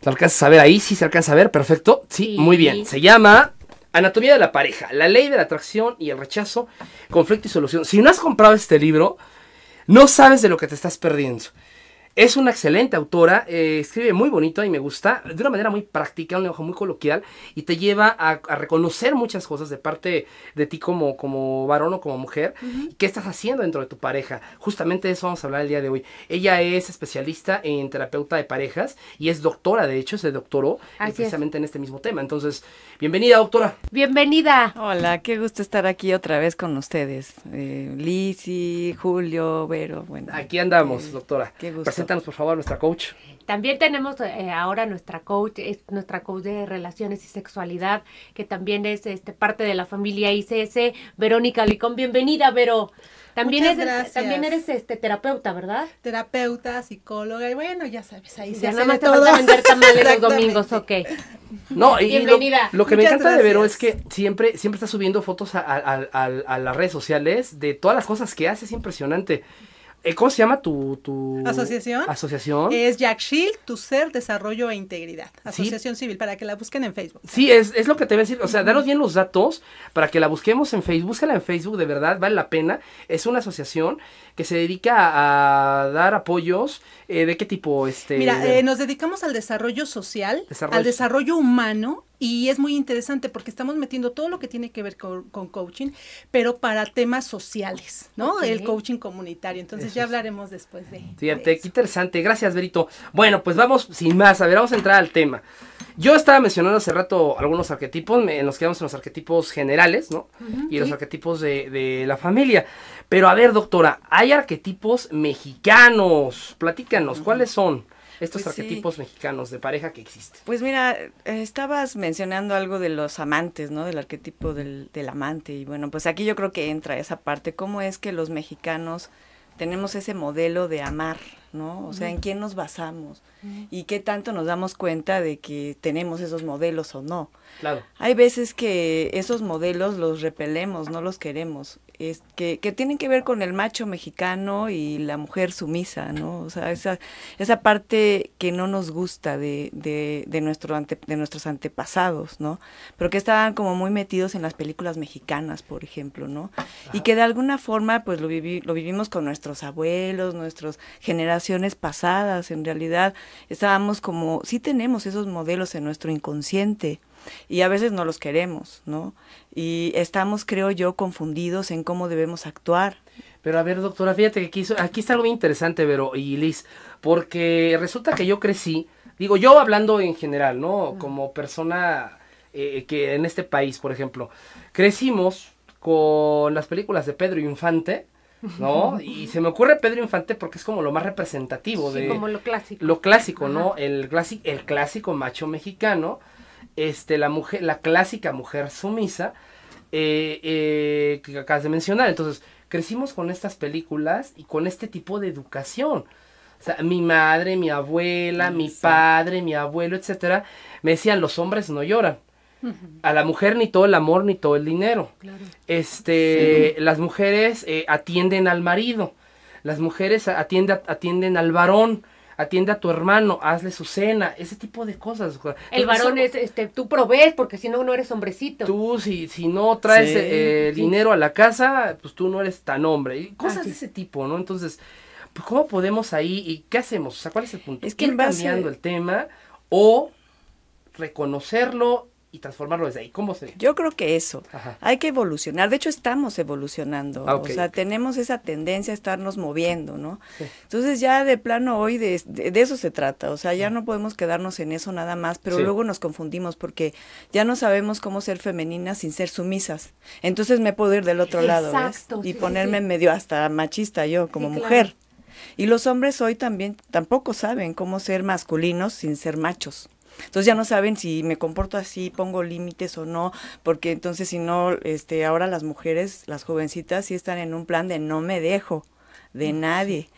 Speaker 4: ¿Se alcanza a ver ahí? Sí, se alcanza a ver, perfecto. Sí,
Speaker 3: Sí.
Speaker 4: muy bien. Se llama Anatomía de la pareja, la ley de la atracción y el rechazo, conflicto y solución. Si no has comprado este libro, no sabes de lo que te estás perdiendo. Es una excelente autora, eh, escribe muy bonito y me gusta, de una manera muy práctica, un lenguaje muy coloquial y te lleva a, a reconocer muchas cosas de parte de ti como, como varón o como mujer. ¿Qué estás haciendo dentro de tu pareja? Justamente de eso vamos a hablar el día de hoy. Ella es especialista en terapeuta de parejas y es doctora, de hecho, se doctoró eh,
Speaker 3: es.
Speaker 4: precisamente en este mismo tema. Entonces, bienvenida, doctora.
Speaker 3: Bienvenida.
Speaker 1: Hola, qué gusto estar aquí otra vez con ustedes. Eh, Lizzy, Julio, Vero, bueno.
Speaker 4: Aquí andamos,
Speaker 1: eh,
Speaker 4: doctora.
Speaker 1: Qué gusto.
Speaker 4: Preséntanos, por favor, a nuestra coach.
Speaker 3: También tenemos eh, ahora nuestra coach, es nuestra coach de relaciones y sexualidad, que también es este parte de la familia ICS, Verónica Licón. Bienvenida, Vero. También,
Speaker 5: Muchas
Speaker 3: es,
Speaker 5: gracias.
Speaker 3: también eres este terapeuta, ¿verdad?
Speaker 5: terapeuta, psicóloga y bueno, ya sabes, ahí se
Speaker 3: Ya
Speaker 5: hace
Speaker 3: nada más
Speaker 5: de
Speaker 3: te
Speaker 5: todo.
Speaker 3: falta vender tamales los domingos, ok.
Speaker 4: No, y- lo-
Speaker 3: Bienvenida.
Speaker 4: Lo, que me encanta de Vero es que siempre, siempre está subiendo fotos a, a- a- a- a las redes sociales de todas las cosas que hace, es impresionante. Eh, ¿Cómo se llama tu, tu
Speaker 5: ¿Asociación?
Speaker 4: asociación?
Speaker 5: Es Jack Shield, Tu Ser, Desarrollo e Integridad.
Speaker 4: Sí.
Speaker 5: Asociación Civil, para que la busquen en Facebook.
Speaker 4: Sí, es, es lo que te voy a decir. O sea, danos bien los datos para que la busquemos en Facebook. Búscala en Facebook, de verdad, vale la pena. Es una asociación que se dedica a, dar apoyos. eh, ¿De qué tipo? Este,
Speaker 5: Mira, eh, nos dedicamos al desarrollo social,
Speaker 4: Desarrollo
Speaker 5: al desarrollo humano y es muy interesante porque estamos metiendo todo lo que tiene que ver con, con coaching, pero para temas sociales, ¿no?
Speaker 3: Ok.
Speaker 5: El coaching comunitario. Entonces
Speaker 4: Eso
Speaker 5: ya hablaremos después de.
Speaker 4: Fíjate,
Speaker 5: de
Speaker 4: qué interesante. Gracias, Berito. Bueno, pues vamos sin más. A ver, vamos a entrar al tema. Yo estaba mencionando hace rato algunos arquetipos, me- nos quedamos en los arquetipos generales, ¿no? y los arquetipos de, de la familia. Pero a ver, doctora, hay arquetipos mexicanos. Platícanos, ¿cuáles son estos
Speaker 1: Pues sí.
Speaker 4: arquetipos mexicanos de pareja que existen?
Speaker 1: Pues mira, eh, estabas mencionando algo de los amantes, ¿no? Del arquetipo del, del amante. Y bueno, pues aquí yo creo que entra esa parte. ¿Cómo es que los mexicanos tenemos ese modelo de amar ¿no? O sea, en quién nos basamos y qué tanto nos damos cuenta de que tenemos esos modelos o no.
Speaker 4: Claro.
Speaker 1: Hay veces que esos modelos los repelemos, no los queremos, es que, que tienen que ver con el macho mexicano y la mujer sumisa, ¿no? O sea, esa, esa parte que no nos gusta de, de, de, nuestro ante, de nuestros antepasados, ¿no? Pero que estaban como muy metidos en las películas mexicanas, por ejemplo, ¿no? Y que de alguna forma, pues lo, vivi, lo vivimos con nuestros abuelos, nuestras generaciones pasadas, en realidad estábamos como, sí tenemos esos modelos en nuestro inconsciente, y a veces no los queremos, ¿no? Y estamos, creo yo, confundidos en cómo debemos actuar.
Speaker 4: Pero a ver, doctora, fíjate que aquí, aquí está algo muy interesante, Vero y Liz, porque resulta que yo crecí, digo, yo hablando en general, ¿no? Como persona eh, que en este país, por ejemplo, crecimos con las películas de Pedro Infante, ¿no? Y se me ocurre Pedro Infante porque es como lo más representativo
Speaker 3: Sí,
Speaker 4: de
Speaker 3: como lo clásico.
Speaker 4: lo clásico, ¿no?
Speaker 3: Ajá.
Speaker 4: El clásico, el clásico macho mexicano, este, la mujer, la clásica mujer sumisa, eh, eh, que acabas de mencionar. Entonces, crecimos con estas películas y con este tipo de educación. O sea, mi madre, mi abuela, mi padre, mi abuelo, etcétera, me decían los hombres no lloran. A la mujer ni todo el amor ni todo el dinero.
Speaker 3: Claro.
Speaker 4: Este, las mujeres eh, atienden al marido, las mujeres atiende, atienden al varón, atiende a tu hermano, hazle su cena, ese tipo de cosas.
Speaker 3: El varón es, este, tú provees porque si no, no eres hombrecito.
Speaker 4: Tú, si, si no traes
Speaker 1: Sí,
Speaker 4: eh,
Speaker 3: sí.
Speaker 4: dinero a la casa, pues tú no eres tan hombre. Y cosas de
Speaker 3: es.
Speaker 4: ese tipo, ¿no? Entonces, pues, ¿cómo podemos ahí y qué hacemos? O sea, ¿cuál es el punto?
Speaker 1: Es que
Speaker 4: ¿Ir
Speaker 1: en base-
Speaker 4: cambiando el tema o reconocerlo y transformarlo desde ahí? ¿Cómo se...?
Speaker 1: Yo creo que eso.
Speaker 4: Ajá.
Speaker 1: Hay que evolucionar. De hecho, estamos evolucionando.
Speaker 4: Ah.
Speaker 1: O sea, tenemos esa tendencia a estarnos moviendo, ¿no?
Speaker 4: Sí.
Speaker 1: Entonces, ya de plano hoy de, de- de eso se trata. O sea, ya no podemos quedarnos en eso nada más, pero
Speaker 4: Sí.
Speaker 1: luego nos confundimos porque ya no sabemos cómo ser femeninas sin ser sumisas. Entonces, me puedo ir del otro lado, Y
Speaker 3: sí,
Speaker 1: ponerme medio hasta machista yo como
Speaker 3: claro.
Speaker 1: mujer. Y los hombres hoy también tampoco saben cómo ser masculinos sin ser machos. Entonces ya no saben si me comporto así, pongo límites o no, porque entonces si no, este, ahora las mujeres, las jovencitas sí están en un plan de no me dejo de nadie.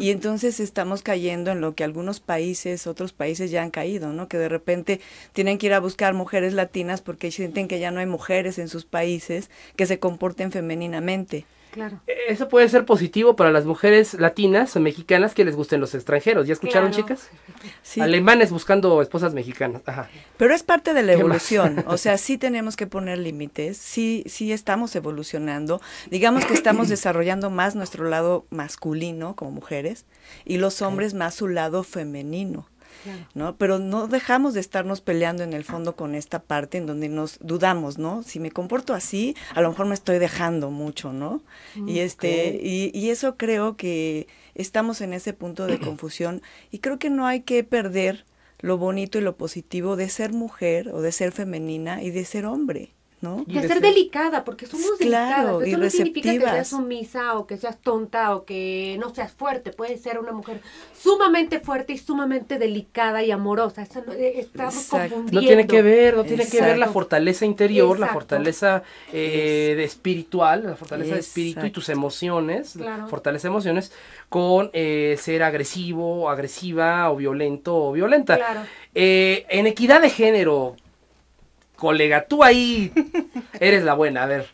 Speaker 1: Y entonces estamos cayendo en lo que algunos países, otros países ya han caído, ¿no? Que de repente tienen que ir a buscar mujeres latinas porque sienten que ya no hay mujeres en sus países que se comporten femeninamente.
Speaker 3: Claro.
Speaker 4: Eso puede ser positivo para las mujeres latinas o mexicanas que les gusten los extranjeros. ¿Ya escucharon,
Speaker 3: Claro.
Speaker 4: chicas?
Speaker 1: Sí.
Speaker 4: Alemanes buscando esposas mexicanas. Ajá.
Speaker 1: Pero es parte de la evolución, o sea, sí tenemos que poner límites, sí, sí estamos evolucionando, digamos que estamos desarrollando más nuestro lado masculino como mujeres y los hombres más su lado femenino.
Speaker 3: Claro.
Speaker 1: ¿no? Pero no dejamos de estarnos peleando en el fondo con esta parte en donde nos dudamos, ¿no? Si me comporto así, a lo mejor me estoy dejando mucho, ¿no? Y este, y, y eso creo que estamos en ese punto de confusión y creo que no hay que perder lo bonito y lo positivo de ser mujer o de ser femenina y de ser hombre, ¿no?
Speaker 4: Y
Speaker 3: De
Speaker 4: de
Speaker 3: ser delicada, porque somos
Speaker 1: Claro,
Speaker 3: delicadas.
Speaker 1: y
Speaker 3: Eso no significa que seas sumisa o que seas tonta o que no seas fuerte. Puedes ser una mujer sumamente fuerte y sumamente delicada y amorosa. Eso no- eh, estamos
Speaker 1: Exacto.
Speaker 3: confundiendo.
Speaker 4: No tiene que ver, no tiene que ver la fortaleza interior, la fortaleza eh, de espiritual, la fortaleza de espíritu y tus emociones,
Speaker 3: Claro.
Speaker 4: fortaleza de emociones, con eh, ser agresivo, agresiva o violento o violenta.
Speaker 3: Claro.
Speaker 4: Eh, en equidad de género, colega, tú ahí eres la buena. A ver,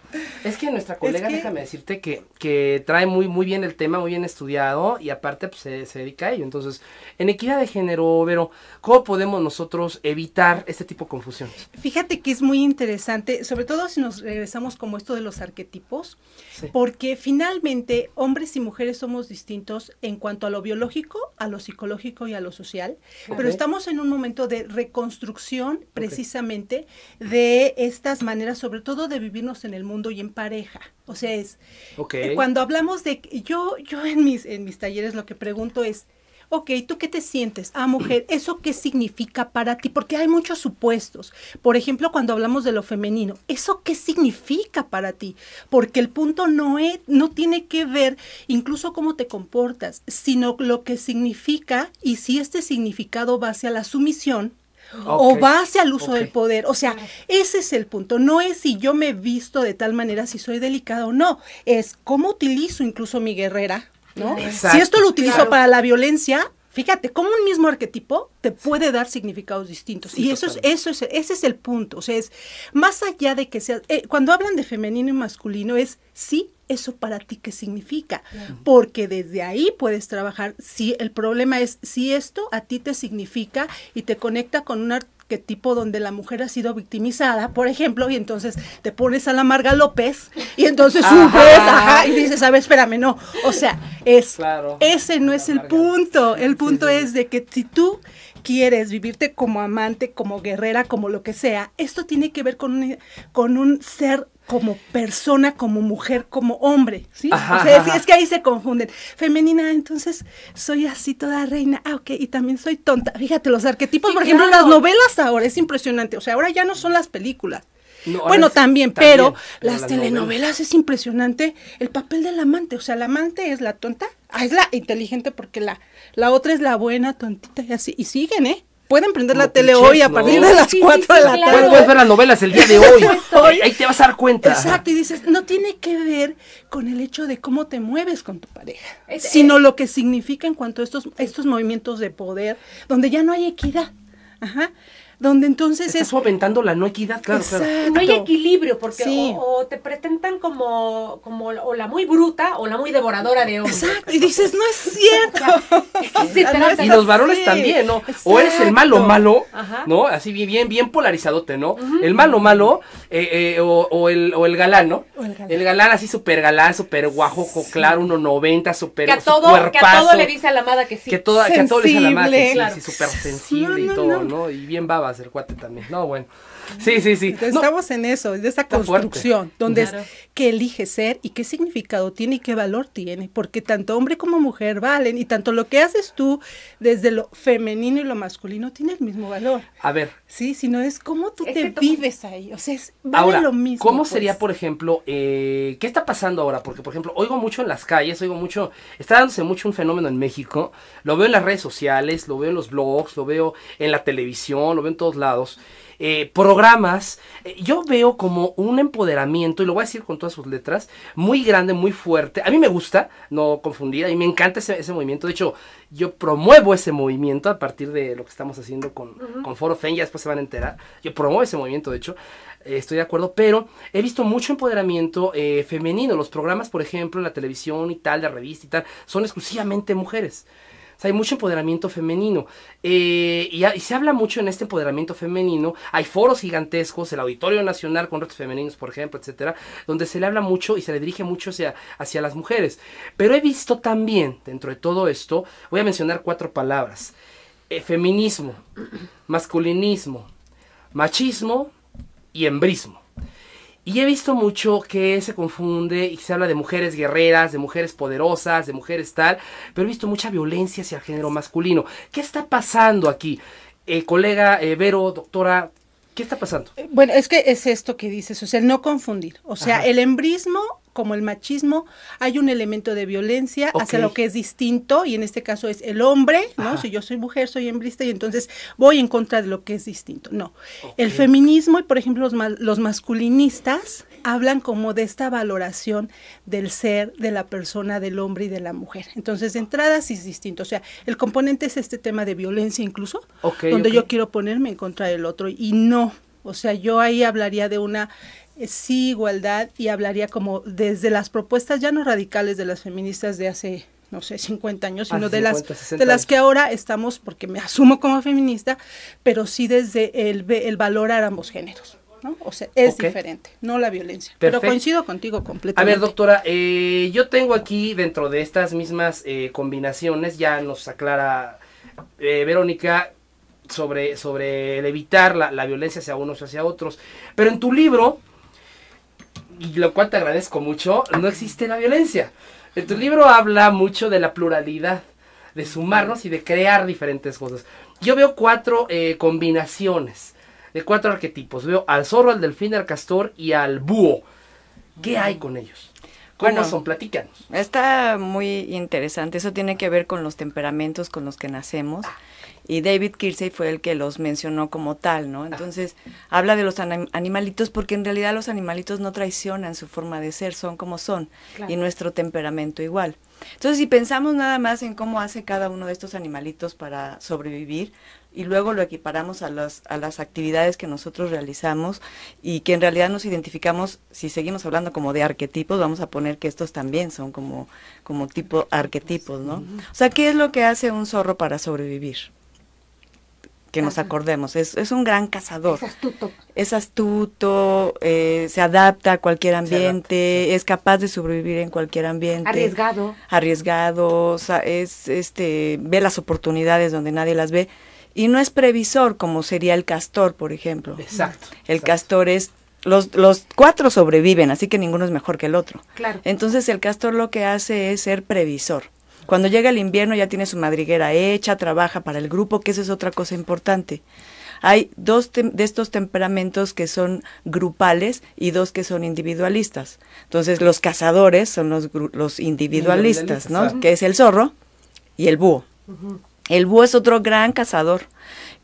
Speaker 4: es que nuestra colega,
Speaker 5: que-
Speaker 4: déjame decirte que, que trae muy, muy bien el tema, muy bien estudiado y aparte pues, se, se dedica a ello. Entonces, en equidad de género, Vero, ¿cómo podemos nosotros evitar este tipo de confusiones?
Speaker 5: Fíjate que es muy interesante, sobre todo si nos regresamos como esto de los arquetipos,
Speaker 4: Sí.
Speaker 5: porque finalmente hombres y mujeres somos distintos en cuanto a lo biológico, a lo psicológico y a lo social, pero estamos en un momento de reconstrucción precisamente de estas maneras, sobre todo de vivirnos en el mundo y en pareja. O sea, es
Speaker 4: Ok.
Speaker 5: eh, Cuando hablamos de, yo, yo en mis, en mis talleres lo que pregunto es, ok, ¿tú qué te sientes? Ah, mujer, ¿eso qué significa para ti? Porque hay muchos supuestos. Por ejemplo, cuando hablamos de lo femenino, ¿eso qué significa para ti? Porque el punto no, es, no tiene que ver incluso cómo te comportas, sino lo que significa y si este significado va hacia la sumisión o va hacia el uso del poder. O sea, ese es el punto. No es si yo me visto de tal manera, si soy delicada o no. Es cómo utilizo incluso mi guerrera ¿no?
Speaker 4: Exacto.
Speaker 5: Si esto lo utilizo
Speaker 3: Claro.
Speaker 5: para la violencia, fíjate, como un mismo arquetipo te puede dar significados distintos.
Speaker 4: Sí,
Speaker 5: y eso es, eso es, ese es el punto. O sea, es más allá de que sea, eh, cuando hablan de femenino y masculino, es sí, eso para ti qué significa. Porque desde ahí puedes trabajar. Si el problema es si esto a ti te significa y te conecta con un arquetipo donde la mujer ha sido victimizada, por ejemplo, y entonces te pones a la Marga López y entonces
Speaker 4: Ajá.
Speaker 5: subes, ajá, y dices, a ver, espérame, no. O sea, es
Speaker 4: Claro.
Speaker 5: ese no es el
Speaker 4: Marga.
Speaker 5: punto. El punto
Speaker 4: sí.
Speaker 5: es de que si tú quieres vivirte como amante, como guerrera, como lo que sea, esto tiene que ver con un, con un ser como persona, como mujer, como hombre, ¿sí?
Speaker 4: Ajá,
Speaker 5: o sea, es, es que ahí se confunden. Femenina, entonces soy así toda reina, ah, ok, y también soy tonta. Fíjate, los arquetipos,
Speaker 3: Sí,
Speaker 5: por ejemplo,
Speaker 3: claro.
Speaker 5: las novelas ahora es impresionante, o sea, ahora ya no son las películas.
Speaker 4: No,
Speaker 5: bueno,
Speaker 4: es-
Speaker 5: también,
Speaker 4: también,
Speaker 5: pero
Speaker 4: pero
Speaker 5: las
Speaker 4: las
Speaker 5: telenovelas es impresionante el papel del amante. O sea, la amante es la tonta, ah, es la inteligente porque la, la otra es la buena, tontita y así. Y siguen, ¿eh? Pueden prender la tele hoy a partir de las
Speaker 3: Sí, sí,
Speaker 5: 4 de la tarde.
Speaker 4: Puedes, puedes ver las novelas el día de hoy. Ahí, te vas a dar cuenta.
Speaker 5: Exacto, y dices, no tiene que ver con el hecho de cómo te mueves con tu pareja, sino lo que significa en cuanto a estos, estos movimientos de poder, donde ya no hay equidad. Ajá. Donde entonces
Speaker 4: Estás
Speaker 5: es.
Speaker 4: fomentando la no equidad, claro, claro.
Speaker 3: No hay equilibrio porque
Speaker 5: Sí.
Speaker 3: o, o te presentan como, como o la muy bruta o la muy devoradora de hombres.
Speaker 5: Exacto, y dices, no es cierto.
Speaker 3: Sí,
Speaker 5: Ah, no es
Speaker 4: Y los varones
Speaker 5: así.
Speaker 4: también, ¿no? O eres el malo malo,
Speaker 3: Ajá.
Speaker 4: ¿no? Así bien, bien, bien polarizadote, ¿no? El malo malo, eh, eh, o, o el, o el galán, ¿no?
Speaker 5: O el galán.
Speaker 4: El galán así súper galán, súper guajojo, claro, 1.90, súper
Speaker 3: que a todo, que a todo le dice a la amada que sí.
Speaker 4: Que, toda, que a todo le dice a la madre, que sí, sí, súper sensible
Speaker 5: No,
Speaker 4: y todo,
Speaker 5: no.
Speaker 4: ¿no? Y bien el cuate también. No, bueno. Sí, sí, sí.
Speaker 5: Entonces,
Speaker 4: No,
Speaker 5: Estamos en eso, de esa
Speaker 4: fuerte.
Speaker 5: construcción, donde
Speaker 3: Claro.
Speaker 5: es qué elige ser y qué significado tiene y qué valor tiene, porque tanto hombre como mujer valen y tanto lo que haces tú desde lo femenino y lo masculino tiene el mismo valor.
Speaker 4: a ver,
Speaker 5: Sí, sino es cómo tú
Speaker 3: Es
Speaker 5: te vives ahí, o sea, es, vale
Speaker 4: Ahora,
Speaker 5: lo mismo.
Speaker 4: ¿cómo
Speaker 5: pues.
Speaker 4: sería, por ejemplo, eh, qué está pasando ahora? Porque, por ejemplo, oigo mucho en las calles, oigo mucho, está dándose mucho un fenómeno en México, lo veo en las redes sociales, lo veo en los blogs, lo veo en la televisión, lo veo en todos lados, eh, programas, eh, yo veo como un empoderamiento, y lo voy a decir con todas sus letras, muy grande, muy fuerte, a mí me gusta, no confundir, a mí me encanta ese, ese movimiento, de hecho, yo promuevo ese movimiento a partir de lo que estamos haciendo con, con Foro FEN, ya después se van a enterar, yo promuevo ese movimiento, de hecho, eh, estoy de acuerdo, pero he visto mucho empoderamiento eh, femenino. Los programas, por ejemplo, en la televisión y tal, de revista y tal, son exclusivamente mujeres. Sea, hay mucho empoderamiento femenino. Eh, y, se habla mucho en este empoderamiento femenino. Hay foros gigantescos, el Auditorio Nacional con retos femeninos, por ejemplo, etcétera, donde se le habla mucho y se le dirige mucho hacia, hacia las mujeres. Pero he visto también, dentro de todo esto, voy a mencionar cuatro palabras: Eh, feminismo, masculinismo, machismo y embrismo. Y he visto mucho que se confunde y se habla de mujeres guerreras, de mujeres poderosas, de mujeres tal, pero he visto mucha violencia hacia el género masculino. ¿Qué está pasando aquí? Eh, colega eh, Vero, doctora, ¿qué está pasando?
Speaker 5: Eh, Bueno, es que es esto que dices, o sea, el no confundir. O sea,
Speaker 4: Ajá.
Speaker 5: el embrismo como el machismo, hay un elemento de violencia hacia lo que es distinto, y en este caso es el hombre, ¿no?
Speaker 4: Ajá.
Speaker 5: Si yo soy mujer, soy hembrista, y entonces voy en contra de lo que es distinto. No. El feminismo y, por ejemplo, los, ma- los masculinistas hablan como de esta valoración del ser, de la persona, del hombre y de la mujer. Entonces, de entrada sí es distinto. O sea, el componente es este tema de violencia incluso, donde yo quiero ponerme en contra del otro y no. O sea, yo ahí hablaría de una sí igualdad y hablaría como desde las propuestas ya no radicales de las feministas de hace no sé, 50 años, sino de las
Speaker 4: 50, 60
Speaker 5: de las que ahora estamos porque me asumo como feminista, pero sí desde el el valorar ambos géneros, ¿no? O sea, es diferente, no la violencia. Pero coincido contigo
Speaker 4: A
Speaker 5: completamente.
Speaker 4: ver, doctora, eh, yo tengo aquí dentro de estas mismas eh, combinaciones, ya nos aclara eh, Verónica sobre, sobre el evitar la, la violencia hacia unos y hacia otros. Pero en tu libro, y lo cual te agradezco mucho, no existe la violencia. En tu libro habla mucho de la pluralidad, de sumarnos y de crear diferentes cosas. Yo veo cuatro eh, combinaciones de cuatro arquetipos. Veo al zorro, al delfín, al castor y al búho. ¿Qué hay con ellos? ¿Cómo
Speaker 1: Bueno.
Speaker 4: son? Platícanos.
Speaker 1: Está muy interesante. Eso tiene que ver con los temperamentos con los que nacemos. Y David Kirsey fue el que los mencionó como tal, ¿no? Entonces, habla de los anim- animalitos porque en realidad los animalitos no traicionan su forma de ser, son como son.
Speaker 3: Claro.
Speaker 1: Y nuestro temperamento igual. Entonces, si pensamos nada más en cómo hace cada uno de estos animalitos para sobrevivir, y luego lo equiparamos a las, a las actividades que nosotros realizamos y que en realidad nos identificamos, si seguimos hablando como de arquetipos, vamos a poner que estos también son como, como tipo arquetipos, ¿no? O sea, ¿qué es lo que hace un zorro para sobrevivir? Que nos acordemos, es, es un gran cazador
Speaker 3: Es astuto.
Speaker 1: es astuto, eh, se adapta a cualquier
Speaker 4: adapta,
Speaker 1: ambiente,
Speaker 4: sí.
Speaker 1: es capaz de sobrevivir en cualquier ambiente.
Speaker 3: Arriesgado.
Speaker 1: Arriesgado, o sea, es, este, ve las oportunidades donde nadie las ve. Y no es previsor como sería el castor, por ejemplo.
Speaker 4: Exacto.
Speaker 1: El
Speaker 4: exacto.
Speaker 1: castor es, los, los cuatro sobreviven, así que ninguno es mejor que el otro.
Speaker 3: Claro.
Speaker 1: Entonces el castor lo que hace es ser previsor. Cuando llega el invierno ya tiene su madriguera hecha, trabaja para el grupo, que esa es otra cosa importante. Hay dos de estos temperamentos que son grupales y dos que son individualistas. Entonces los cazadores son los, los individualistas, ¿no? Que es el zorro y el búho. El búho es otro gran cazador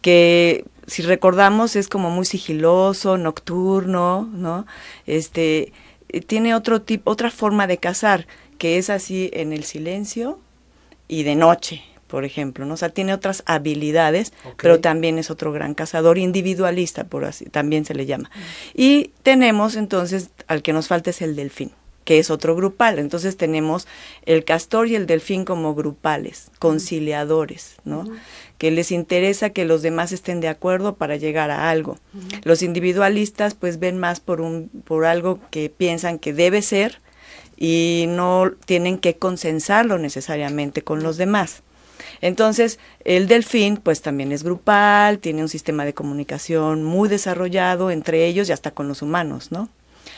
Speaker 1: que si recordamos es como muy sigiloso, nocturno, ¿no? Este eh, tiene otro tipo, otra forma de cazar que es así en el silencio y de noche, por ejemplo, ¿no? O sea, tiene otras habilidades, pero también es otro gran cazador individualista, por así también se le llama. Y tenemos entonces al que nos falta es el delfín que es otro grupal. Entonces tenemos el castor y el delfín como grupales, conciliadores, ¿no? Que les interesa que los demás estén de acuerdo para llegar a algo. Los individualistas pues ven más por un por algo que piensan que debe ser y no tienen que consensarlo necesariamente con los demás. Entonces, el delfín pues también es grupal, tiene un sistema de comunicación muy desarrollado entre ellos y hasta con los humanos, ¿no?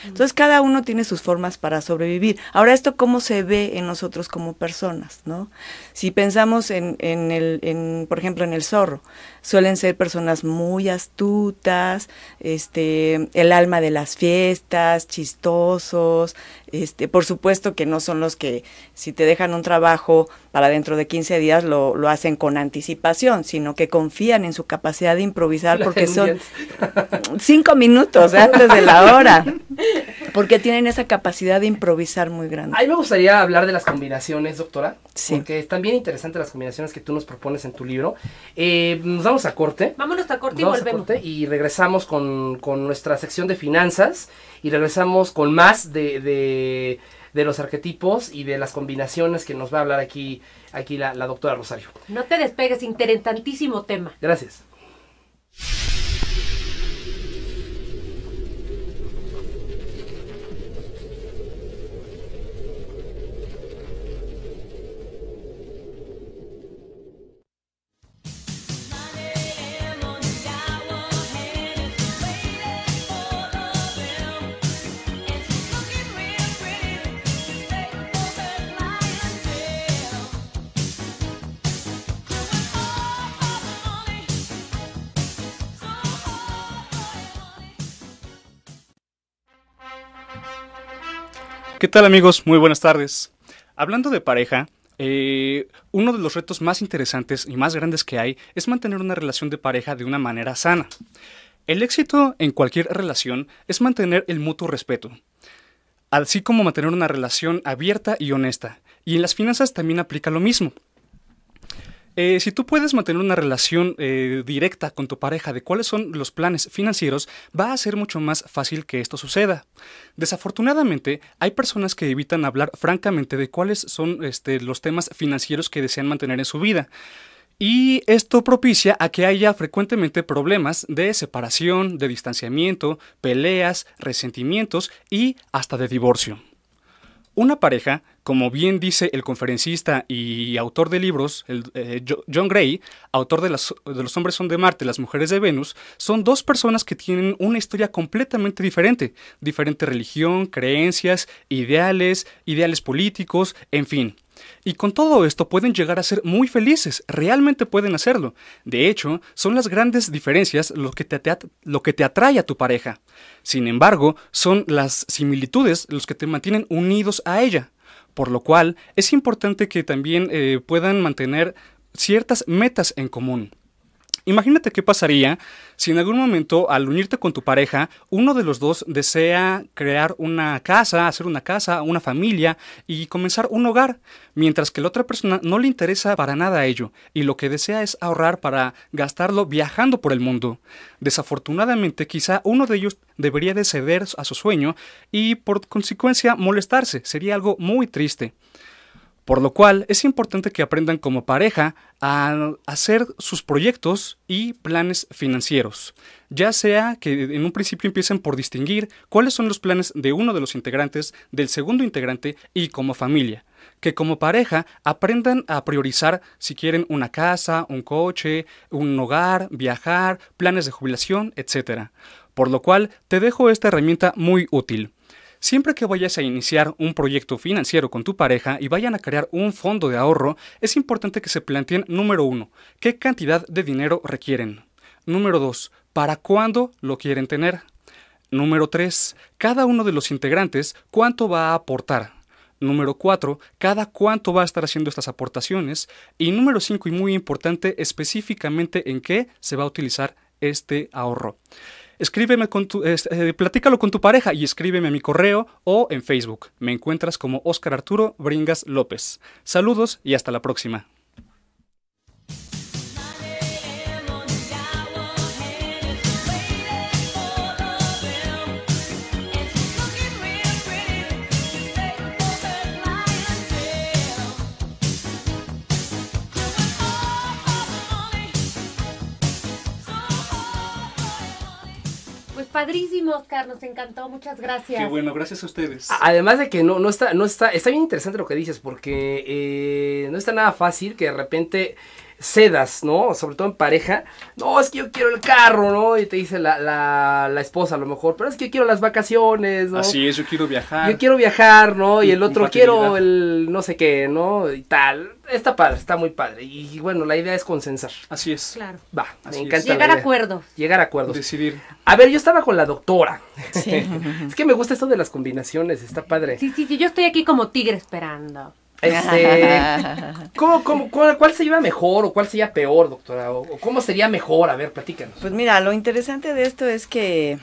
Speaker 1: Entonces cada uno tiene sus formas para sobrevivir. Ahora esto cómo se ve en nosotros como personas, ¿no? Si pensamos en, en el, en, por ejemplo, en el zorro, suelen ser personas muy astutas, este, el alma de las fiestas, chistosos, este, por supuesto que no son los que si te dejan un trabajo para dentro de 15 días lo, lo hacen con anticipación, sino que confían en su capacidad de improvisar porque son cinco minutos antes de la hora, porque tienen esa capacidad de improvisar muy grande.
Speaker 4: A mí me gustaría hablar de las combinaciones, doctora.
Speaker 1: Sí.
Speaker 4: Porque están bien interesantes las combinaciones que tú nos propones en tu libro. Eh, nos vamos a corte.
Speaker 3: Vámonos a corte y volvemos.
Speaker 4: corte y regresamos con, con nuestra sección de finanzas y regresamos con más de, de, de los arquetipos y de las combinaciones que nos va a hablar aquí, aquí la, la doctora Rosario.
Speaker 3: No te despegues, interesantísimo tema.
Speaker 4: Gracias.
Speaker 6: ¿Qué tal amigos? Muy buenas tardes. Hablando de pareja, eh, uno de los retos más interesantes y más grandes que hay es mantener una relación de pareja de una manera sana. El éxito en cualquier relación es mantener el mutuo respeto, así como mantener una relación abierta y honesta. Y en las finanzas también aplica lo mismo. Eh, si tú puedes mantener una relación eh, directa con tu pareja de cuáles son los planes financieros, va a ser mucho más fácil que esto suceda. Desafortunadamente, hay personas que evitan hablar francamente de cuáles son este, los temas financieros que desean mantener en su vida. Y esto propicia a que haya frecuentemente problemas de separación, de distanciamiento, peleas, resentimientos y hasta de divorcio. Una pareja, como bien dice el conferencista y autor de libros, el, eh, Jo- John Gray, autor de, las- de Los hombres son de Marte, las mujeres de Venus, son dos personas que tienen una historia completamente diferente. Diferente religión, creencias, ideales, ideales políticos, en fin. Y con todo esto pueden llegar a ser muy felices, realmente pueden hacerlo. De hecho, son las grandes diferencias lo que te, lo que te atrae a tu pareja. Sin embargo, son las similitudes los que te mantienen unidos a ella. Por lo cual, es importante que también eh, puedan mantener ciertas metas en común. Imagínate qué pasaría si en algún momento al unirte con tu pareja, uno de los dos desea crear una casa, hacer una casa, una familia y comenzar un hogar, mientras que la otra persona no le interesa para nada ello y lo que desea es ahorrar para gastarlo viajando por el mundo. Desafortunadamente, quizá uno de ellos debería de ceder a su sueño y por consecuencia molestarse. Sería algo muy triste. Por lo cual es importante que aprendan como pareja a hacer sus proyectos y planes financieros, ya sea que en un principio empiecen por distinguir cuáles son los planes de uno de los integrantes, del segundo integrante y como familia, que como pareja aprendan a priorizar si quieren una casa, un coche, un hogar, viajar, planes de jubilación, etc. Por lo cual te dejo esta herramienta muy útil. Siempre que vayas a iniciar un proyecto financiero con tu pareja y vayan a crear un fondo de ahorro, es importante que se planteen, número uno, qué cantidad de dinero requieren. Número dos, ¿para cuándo lo quieren tener? Número tres, cada uno de los integrantes, ¿cuánto va a aportar? Número cuatro, cada cuánto va a estar haciendo estas aportaciones. Y número cinco, y muy importante, específicamente en qué se va a utilizar este ahorro escríbeme con tu, eh, platícalo con tu pareja y escríbeme a mi correo o en Facebook. Me encuentras como Óscar Arturo Bringas López. Saludos y hasta la próxima.
Speaker 3: Padrísimo, Oscar, nos encantó, muchas gracias.
Speaker 6: Qué bueno, gracias a ustedes.
Speaker 4: Además de que no, no está, no está, está bien interesante lo que dices, porque eh, no está nada fácil que de repente cedas, ¿no? Sobre todo en pareja. No, es que yo quiero el carro, ¿no? Y te dice la, la, la esposa a lo mejor, pero es que yo quiero las vacaciones, ¿no?
Speaker 6: Así es, yo quiero viajar.
Speaker 4: Yo quiero viajar, ¿no? Y el otro quiero el no sé qué, ¿no? Y tal. Está padre, está muy padre. Y bueno, la idea es consensar.
Speaker 6: Así es.
Speaker 3: Claro.
Speaker 4: Va, me encanta.
Speaker 3: Llegar a acuerdos.
Speaker 4: Llegar a acuerdos.
Speaker 6: Decidir.
Speaker 4: A ver, yo estaba con la doctora. Sí. es que me gusta esto de las combinaciones, está padre.
Speaker 3: Sí, sí, sí, yo estoy aquí como tigre esperando.
Speaker 4: Este, ¿cómo, cómo, cuál, cuál, se lleva mejor o cuál sería peor, doctora? O, ¿Cómo sería mejor? A ver, platícanos.
Speaker 1: Pues mira, lo interesante de esto es que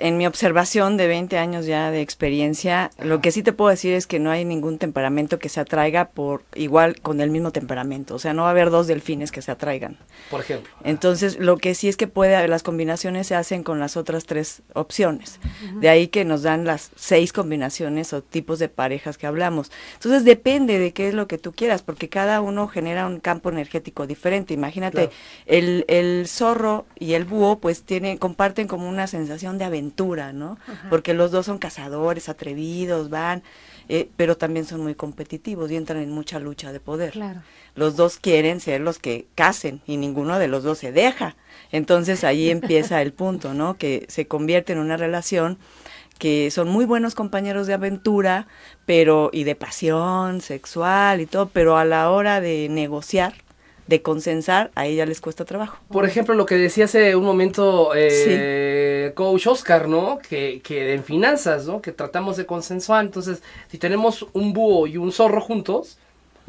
Speaker 1: en mi observación de 20 años ya de experiencia, lo que sí te puedo decir es que no hay ningún temperamento que se atraiga por igual con el mismo temperamento. O sea, no va a haber dos delfines que se atraigan.
Speaker 4: Por ejemplo.
Speaker 1: Entonces, lo que sí es que puede, las combinaciones se hacen con las otras tres opciones. De ahí que nos dan las seis combinaciones o tipos de parejas que hablamos. Entonces, depende de qué es lo que tú quieras, porque cada uno genera un campo energético diferente. Imagínate, el, el zorro y el búho, pues tienen, comparten como una sensación de aventura ¿no? Porque los dos son cazadores, atrevidos, van, eh, pero también son muy competitivos y entran en mucha lucha de poder. Los dos quieren ser los que casen y ninguno de los dos se deja. Entonces ahí empieza el punto, ¿no? Que se convierte en una relación que son muy buenos compañeros de aventura, pero y de pasión sexual y todo, pero a la hora de negociar, de consensar, a ella les cuesta trabajo.
Speaker 4: Por ejemplo, lo que decía hace un momento eh, Coach Oscar, ¿no? Que, que en finanzas, ¿no? Que tratamos de consensuar. Entonces, si tenemos un búho y un zorro juntos,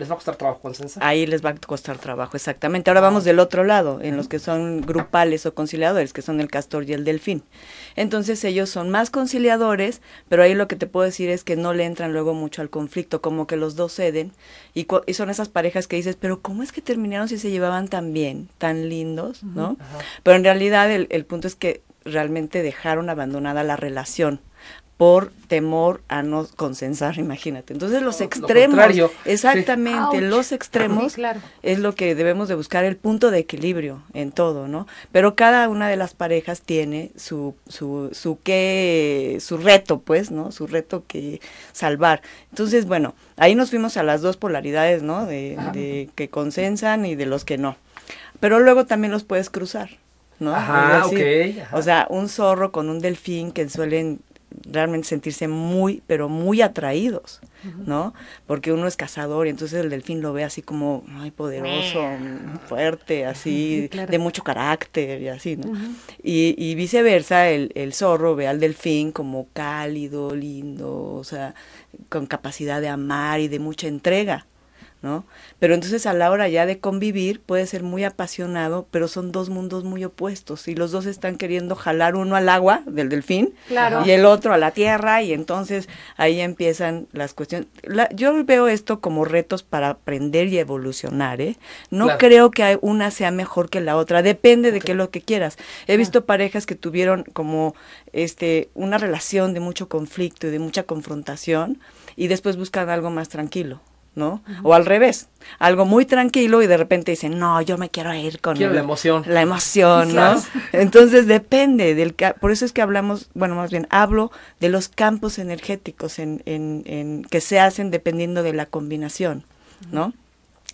Speaker 4: les va a costar trabajo consensar.
Speaker 1: Ahí les va a costar trabajo, exactamente. Ahora vamos del otro lado, en los que son grupales o conciliadores, que son el castor y el delfín. Entonces ellos son más conciliadores, pero ahí lo que te puedo decir es que no le entran luego mucho al conflicto, como que los dos ceden. Y, son esas parejas que dices, pero ¿cómo es que terminaron si se llevaban tan bien, tan lindos, ¿no? Pero en realidad el, el punto es que realmente dejaron abandonada la relación por temor a no consensar, imagínate. Entonces los extremos, exactamente, los extremos es lo que debemos de buscar, el punto de equilibrio en todo, ¿no? Pero cada una de las parejas tiene su, su, su qué, su reto, pues, ¿no? Su reto que salvar. Entonces, bueno, ahí nos fuimos a las dos polaridades, ¿no? De, de que consensan y de los que no. Pero luego también los puedes cruzar. ¿no?
Speaker 4: Ajá,
Speaker 1: O sea, un zorro con un delfín que suelen realmente sentirse muy, pero muy atraídos, ¿no? Porque uno es cazador y entonces el delfín lo ve así como, ay, poderoso, fuerte, así, de mucho carácter y así, ¿no? y, y, viceversa, el, el, zorro ve al delfín como cálido, lindo, o sea, con capacidad de amar y de mucha entrega, ¿no? Pero entonces a la hora ya de convivir puede ser muy apasionado, pero son dos mundos muy opuestos y los dos están queriendo jalar uno al agua del delfín
Speaker 3: Claro.
Speaker 1: y el otro a la tierra y entonces ahí empiezan las cuestiones. La- yo veo esto como retos para aprender y evolucionar, ¿eh? No
Speaker 4: Claro.
Speaker 1: creo que hay- una sea mejor que la otra, depende de qué es lo que quieras. He visto parejas que tuvieron como este una relación de mucho conflicto y de mucha confrontación y después buscan algo más tranquilo. ¿No? O al revés, algo muy tranquilo y de repente dicen, no, yo me quiero ir con
Speaker 4: Quiero
Speaker 1: el-
Speaker 4: la emoción.
Speaker 1: la emoción, ¿no?
Speaker 4: Quizás.
Speaker 1: Entonces depende del por eso es que hablamos, bueno, más bien hablo de los campos energéticos en, en, en- que se hacen dependiendo de la combinación, ¿no?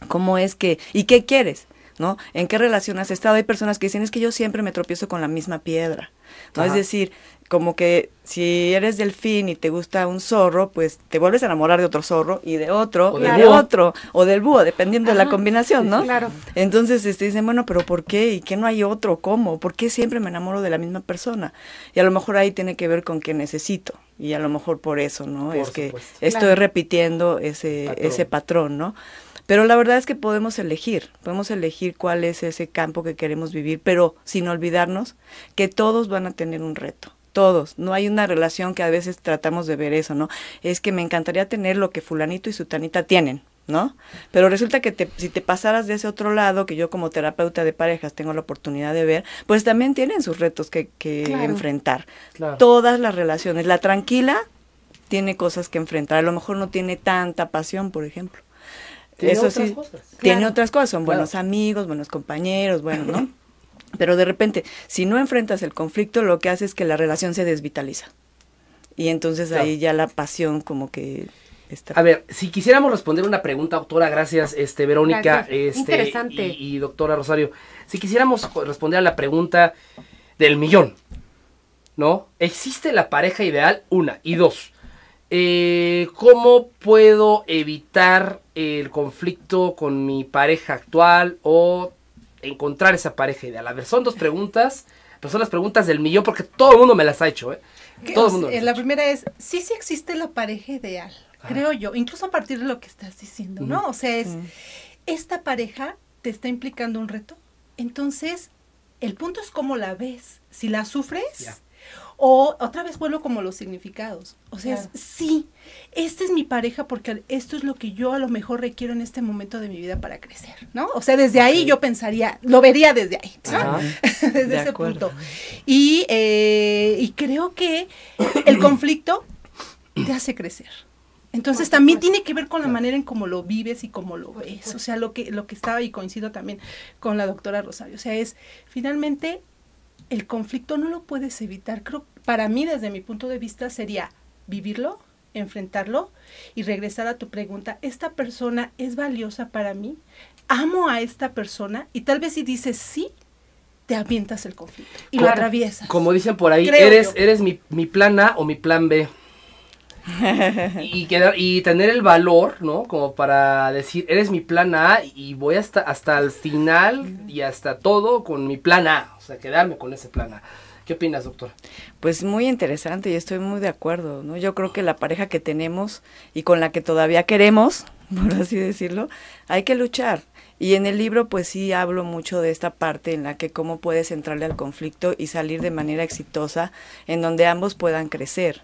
Speaker 1: ¿Cómo es que y qué quieres? ¿No? ¿En qué relación has estado? Hay personas que dicen, es que yo siempre me tropiezo con la misma piedra. ¿no? Es decir, como que si eres delfín y te gusta un zorro, pues te vuelves a enamorar de otro zorro y de otro
Speaker 4: O
Speaker 1: y de
Speaker 4: búho.
Speaker 1: otro o del búho, dependiendo de la combinación, ¿no?
Speaker 3: Claro.
Speaker 1: Entonces este, dicen, bueno, pero ¿por qué? ¿Y qué no hay otro? ¿Cómo? ¿Por qué siempre me enamoro de la misma persona? Y a lo mejor ahí tiene que ver con que necesito. Y a lo mejor por eso, ¿no?
Speaker 4: Por
Speaker 1: es que estoy
Speaker 3: Claro.
Speaker 1: repitiendo ese
Speaker 4: Patrón.
Speaker 1: ese patrón, ¿no? Pero la verdad es que podemos elegir, podemos elegir cuál es ese campo que queremos vivir, pero sin olvidarnos que todos van a tener un reto. Todos, no hay una relación que a veces tratamos de ver eso, ¿no? Es que me encantaría tener lo que fulanito y sutanita tienen, ¿no? Pero resulta que te- si te pasaras de ese otro lado, que yo como terapeuta de parejas tengo la oportunidad de ver, pues también tienen sus retos que, que
Speaker 3: Claro.
Speaker 1: enfrentar.
Speaker 4: Claro.
Speaker 1: Todas las relaciones. La tranquila tiene cosas que enfrentar. A lo mejor no tiene tanta pasión, por ejemplo.
Speaker 4: Tiene
Speaker 1: Eso
Speaker 4: otras
Speaker 1: sí,
Speaker 4: cosas.
Speaker 1: tiene
Speaker 3: Claro.
Speaker 1: otras cosas. Son
Speaker 4: Claro.
Speaker 1: buenos amigos, buenos compañeros, bueno, ¿no? Pero de repente, si no enfrentas el conflicto, lo que hace es que la relación se desvitaliza. Y entonces
Speaker 4: Claro.
Speaker 1: ahí ya la pasión como que está...
Speaker 4: A ver, si quisiéramos responder una pregunta, doctora, gracias, este, Verónica,
Speaker 3: Gracias.
Speaker 4: este,
Speaker 3: Interesante.
Speaker 4: Y, y doctora Rosario, si quisiéramos responder a la pregunta del millón, ¿no? ¿Existe la pareja ideal? Una. Y dos, eh, ¿cómo puedo evitar el conflicto con mi pareja actual o encontrar esa pareja ideal? A ver, son dos preguntas, pero son las preguntas del millón porque todo el mundo me las ha hecho, ¿eh? Todo el mundo. me
Speaker 5: sea, la
Speaker 4: hecho.
Speaker 5: primera es, sí, sí existe la pareja ideal, creo yo, incluso a partir de lo que estás diciendo, ¿no? O sea, es, esta pareja te está implicando un reto, entonces el punto es cómo la ves, si la sufres. O otra vez vuelvo como los significados, o sea,
Speaker 3: Claro.
Speaker 5: es, sí, esta es mi pareja porque esto es lo que yo a lo mejor requiero en este momento de mi vida para crecer, ¿no? O sea, desde ahí yo pensaría, lo vería desde ahí, ¿no?
Speaker 4: Ajá.
Speaker 5: desde
Speaker 1: De
Speaker 5: ese
Speaker 1: acuerdo.
Speaker 5: punto. Y, eh, y creo que el conflicto te hace crecer. Entonces también tiene que ver con la manera en cómo lo vives y cómo lo ves. O sea, lo que, lo que estaba y coincido también con la doctora Rosario. O sea, es finalmente el conflicto no lo puedes evitar. Creo, para mí, desde mi punto de vista, sería vivirlo, enfrentarlo y regresar a tu pregunta, ¿esta persona es valiosa para mí? ¿Amo a esta persona? Y tal vez si dices sí, te avientas el conflicto y lo atraviesas.
Speaker 4: Como dicen por ahí,
Speaker 5: Creo
Speaker 4: eres,
Speaker 5: yo.
Speaker 4: eres mi, mi plan A o mi plan B. y, quedar, y tener el valor, ¿no? Como para decir, eres mi plan A y voy hasta, hasta el final y hasta todo con mi plan A. Sea, quedarme con ese plan. ¿Qué opinas, doctor?
Speaker 1: Pues muy interesante y estoy muy de acuerdo, ¿no? Yo creo que la pareja que tenemos y con la que todavía queremos, por así decirlo, hay que luchar. Y en el libro pues sí hablo mucho de esta parte en la que cómo puedes entrarle al conflicto y salir de manera exitosa, en donde ambos puedan crecer.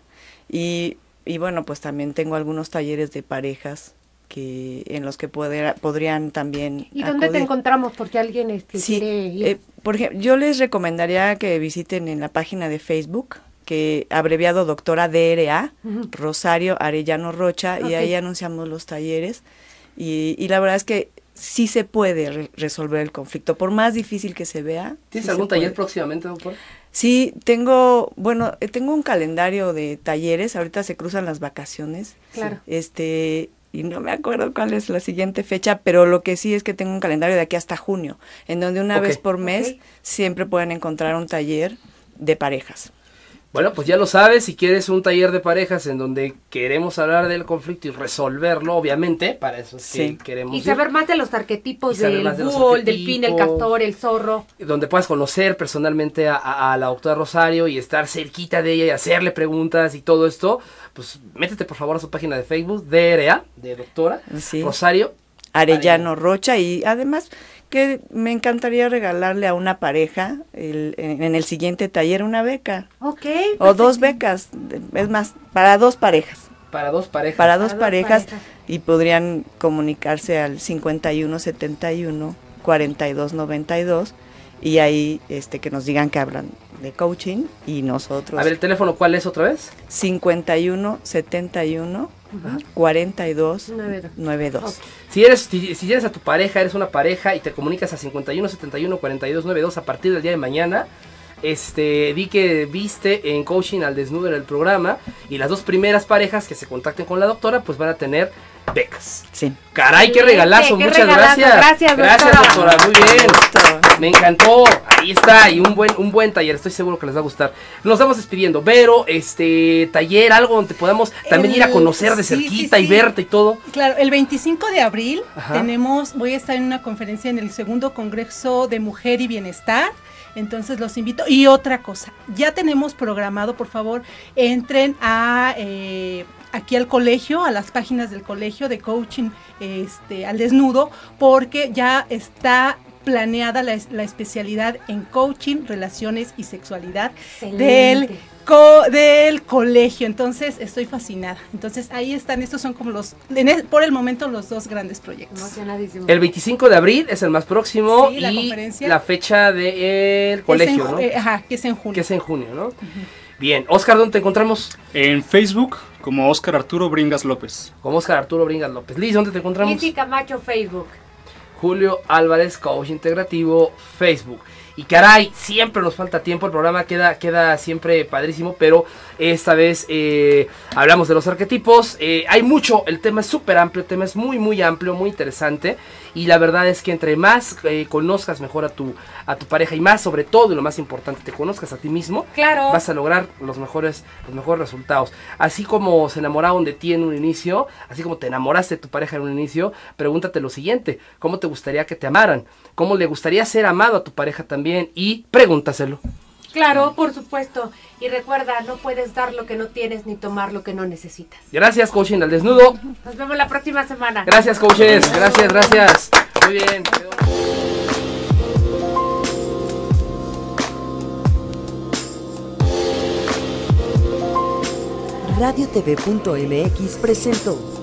Speaker 1: Y, y bueno, pues también tengo algunos talleres de parejas que en los que poder- podrían también
Speaker 3: ¿Y dónde te encontramos? Porque alguien este,
Speaker 1: Sí,
Speaker 3: quiere ir.
Speaker 1: eh, por ejemplo, yo les recomendaría que visiten en la página de Facebook, que abreviado doctora DRA. Rosario Arellano Rocha, y ahí anunciamos los talleres. Y, y la verdad es que sí se puede re- resolver el conflicto, por más difícil que se vea.
Speaker 4: ¿Tienes
Speaker 1: sí
Speaker 4: algún taller
Speaker 1: puede.
Speaker 4: próximamente, doctor?
Speaker 1: Sí, tengo, bueno, eh, tengo un calendario de talleres, ahorita se cruzan las vacaciones.
Speaker 3: Claro.
Speaker 1: Este, y no me acuerdo cuál es la siguiente fecha, pero lo que sí es que tengo un calendario de aquí hasta junio, en donde una vez por mes siempre pueden encontrar un taller de parejas.
Speaker 4: Bueno, pues ya lo sabes, si quieres un taller de parejas en donde queremos hablar del conflicto y resolverlo, obviamente, para eso es que
Speaker 1: Sí.
Speaker 4: queremos
Speaker 3: Y
Speaker 4: ir.
Speaker 3: saber más de los arquetipos del búho, el delfín, el castor, el zorro.
Speaker 4: donde puedas conocer personalmente a, a- a la doctora Rosario y estar cerquita de ella y hacerle preguntas y todo esto, pues métete por favor a su página de Facebook, DRA, de doctora
Speaker 1: Sí.
Speaker 4: Rosario
Speaker 1: Arellano Rocha y además que me encantaría regalarle a una pareja el- en, en el siguiente taller una beca
Speaker 3: Ok.
Speaker 1: o dos becas, es más, para dos parejas,
Speaker 4: Para dos parejas.
Speaker 1: para dos parejas
Speaker 3: parejas.
Speaker 1: y podrían comunicarse al 51 71 42 92 y ahí este que nos digan que hablan de coaching y nosotros
Speaker 4: A ver, ¿el teléfono cuál es otra vez?
Speaker 1: 51 71 42
Speaker 3: Nueve-
Speaker 1: 92.
Speaker 3: Ok.
Speaker 4: Si eres, si, si tienes a tu pareja, eres una pareja y te comunicas a 51 71 42 92 a partir del día de mañana, este, di que viste en coaching al desnudo en el programa y las dos primeras parejas que se contacten con la doctora pues van a tener becas.
Speaker 1: Sí.
Speaker 4: Caray, qué regalazo,
Speaker 3: qué
Speaker 4: muchas
Speaker 3: regalazo,
Speaker 4: gracias.
Speaker 3: gracias, doctora.
Speaker 4: doctora, muy bien. Me encantó, ahí está, y un buen, un buen taller, estoy seguro que les va a gustar. Nos estamos despidiendo, Vero, este taller, algo donde podamos también ir a conocer de
Speaker 5: sí, sí,
Speaker 4: cerquita y verte y todo.
Speaker 5: Claro, el 25 de abril
Speaker 4: Ajá.
Speaker 5: tenemos, voy a estar en una conferencia en el segundo Congreso de Mujer y Bienestar. Entonces los invito. Y otra cosa, ya tenemos programado, por favor, entren a eh, aquí al colegio, a las páginas del colegio de coaching este, al desnudo, porque ya está planeada la, es- la especialidad en coaching, relaciones y sexualidad del co- del colegio. Entonces estoy fascinada. Entonces ahí están, estos son como los, en el- por el momento los dos grandes proyectos.
Speaker 3: Emocionadísimo.
Speaker 4: El 25 de abril es el más próximo
Speaker 5: Sí, la
Speaker 4: y
Speaker 5: conferencia.
Speaker 4: la fecha del colegio,
Speaker 5: Es en
Speaker 4: ¿no?
Speaker 5: eh, ajá, que es en junio.
Speaker 4: que es en junio, ¿no? Bien, Oscar, ¿dónde te encontramos?
Speaker 6: En Facebook como Óscar Arturo Bringas López.
Speaker 4: Como Oscar Arturo Bringas López. Liz, ¿dónde te encontramos?
Speaker 3: Lizzy Camacho, Facebook.
Speaker 4: Julio Álvarez, Coach Integrativo, Facebook. Y caray, siempre nos falta tiempo, el programa queda, queda siempre padrísimo, pero esta vez eh, hablamos de los arquetipos. eh, hay mucho, el tema es súper amplio, el tema es muy, muy amplio, muy interesante. Y la verdad es que entre más eh, conozcas mejor a tu, a tu pareja y más sobre todo, y lo más importante, te conozcas a ti mismo,
Speaker 3: Claro.
Speaker 4: vas a lograr los mejores, los mejores resultados. Así como se enamoraron de ti en un inicio, así como te enamoraste de tu pareja en un inicio, pregúntate lo siguiente, ¿cómo te gustaría que te amaran? ¿Cómo le gustaría ser amado a tu pareja también? Y pregúntaselo.
Speaker 3: Claro, por supuesto. Y recuerda, no puedes dar lo que no tienes ni tomar lo que no necesitas.
Speaker 4: Gracias, coaching al desnudo.
Speaker 3: Nos vemos la próxima semana.
Speaker 4: Gracias, coaches. Gracias, gracias. Muy bien.
Speaker 2: Radiotv.mx presentó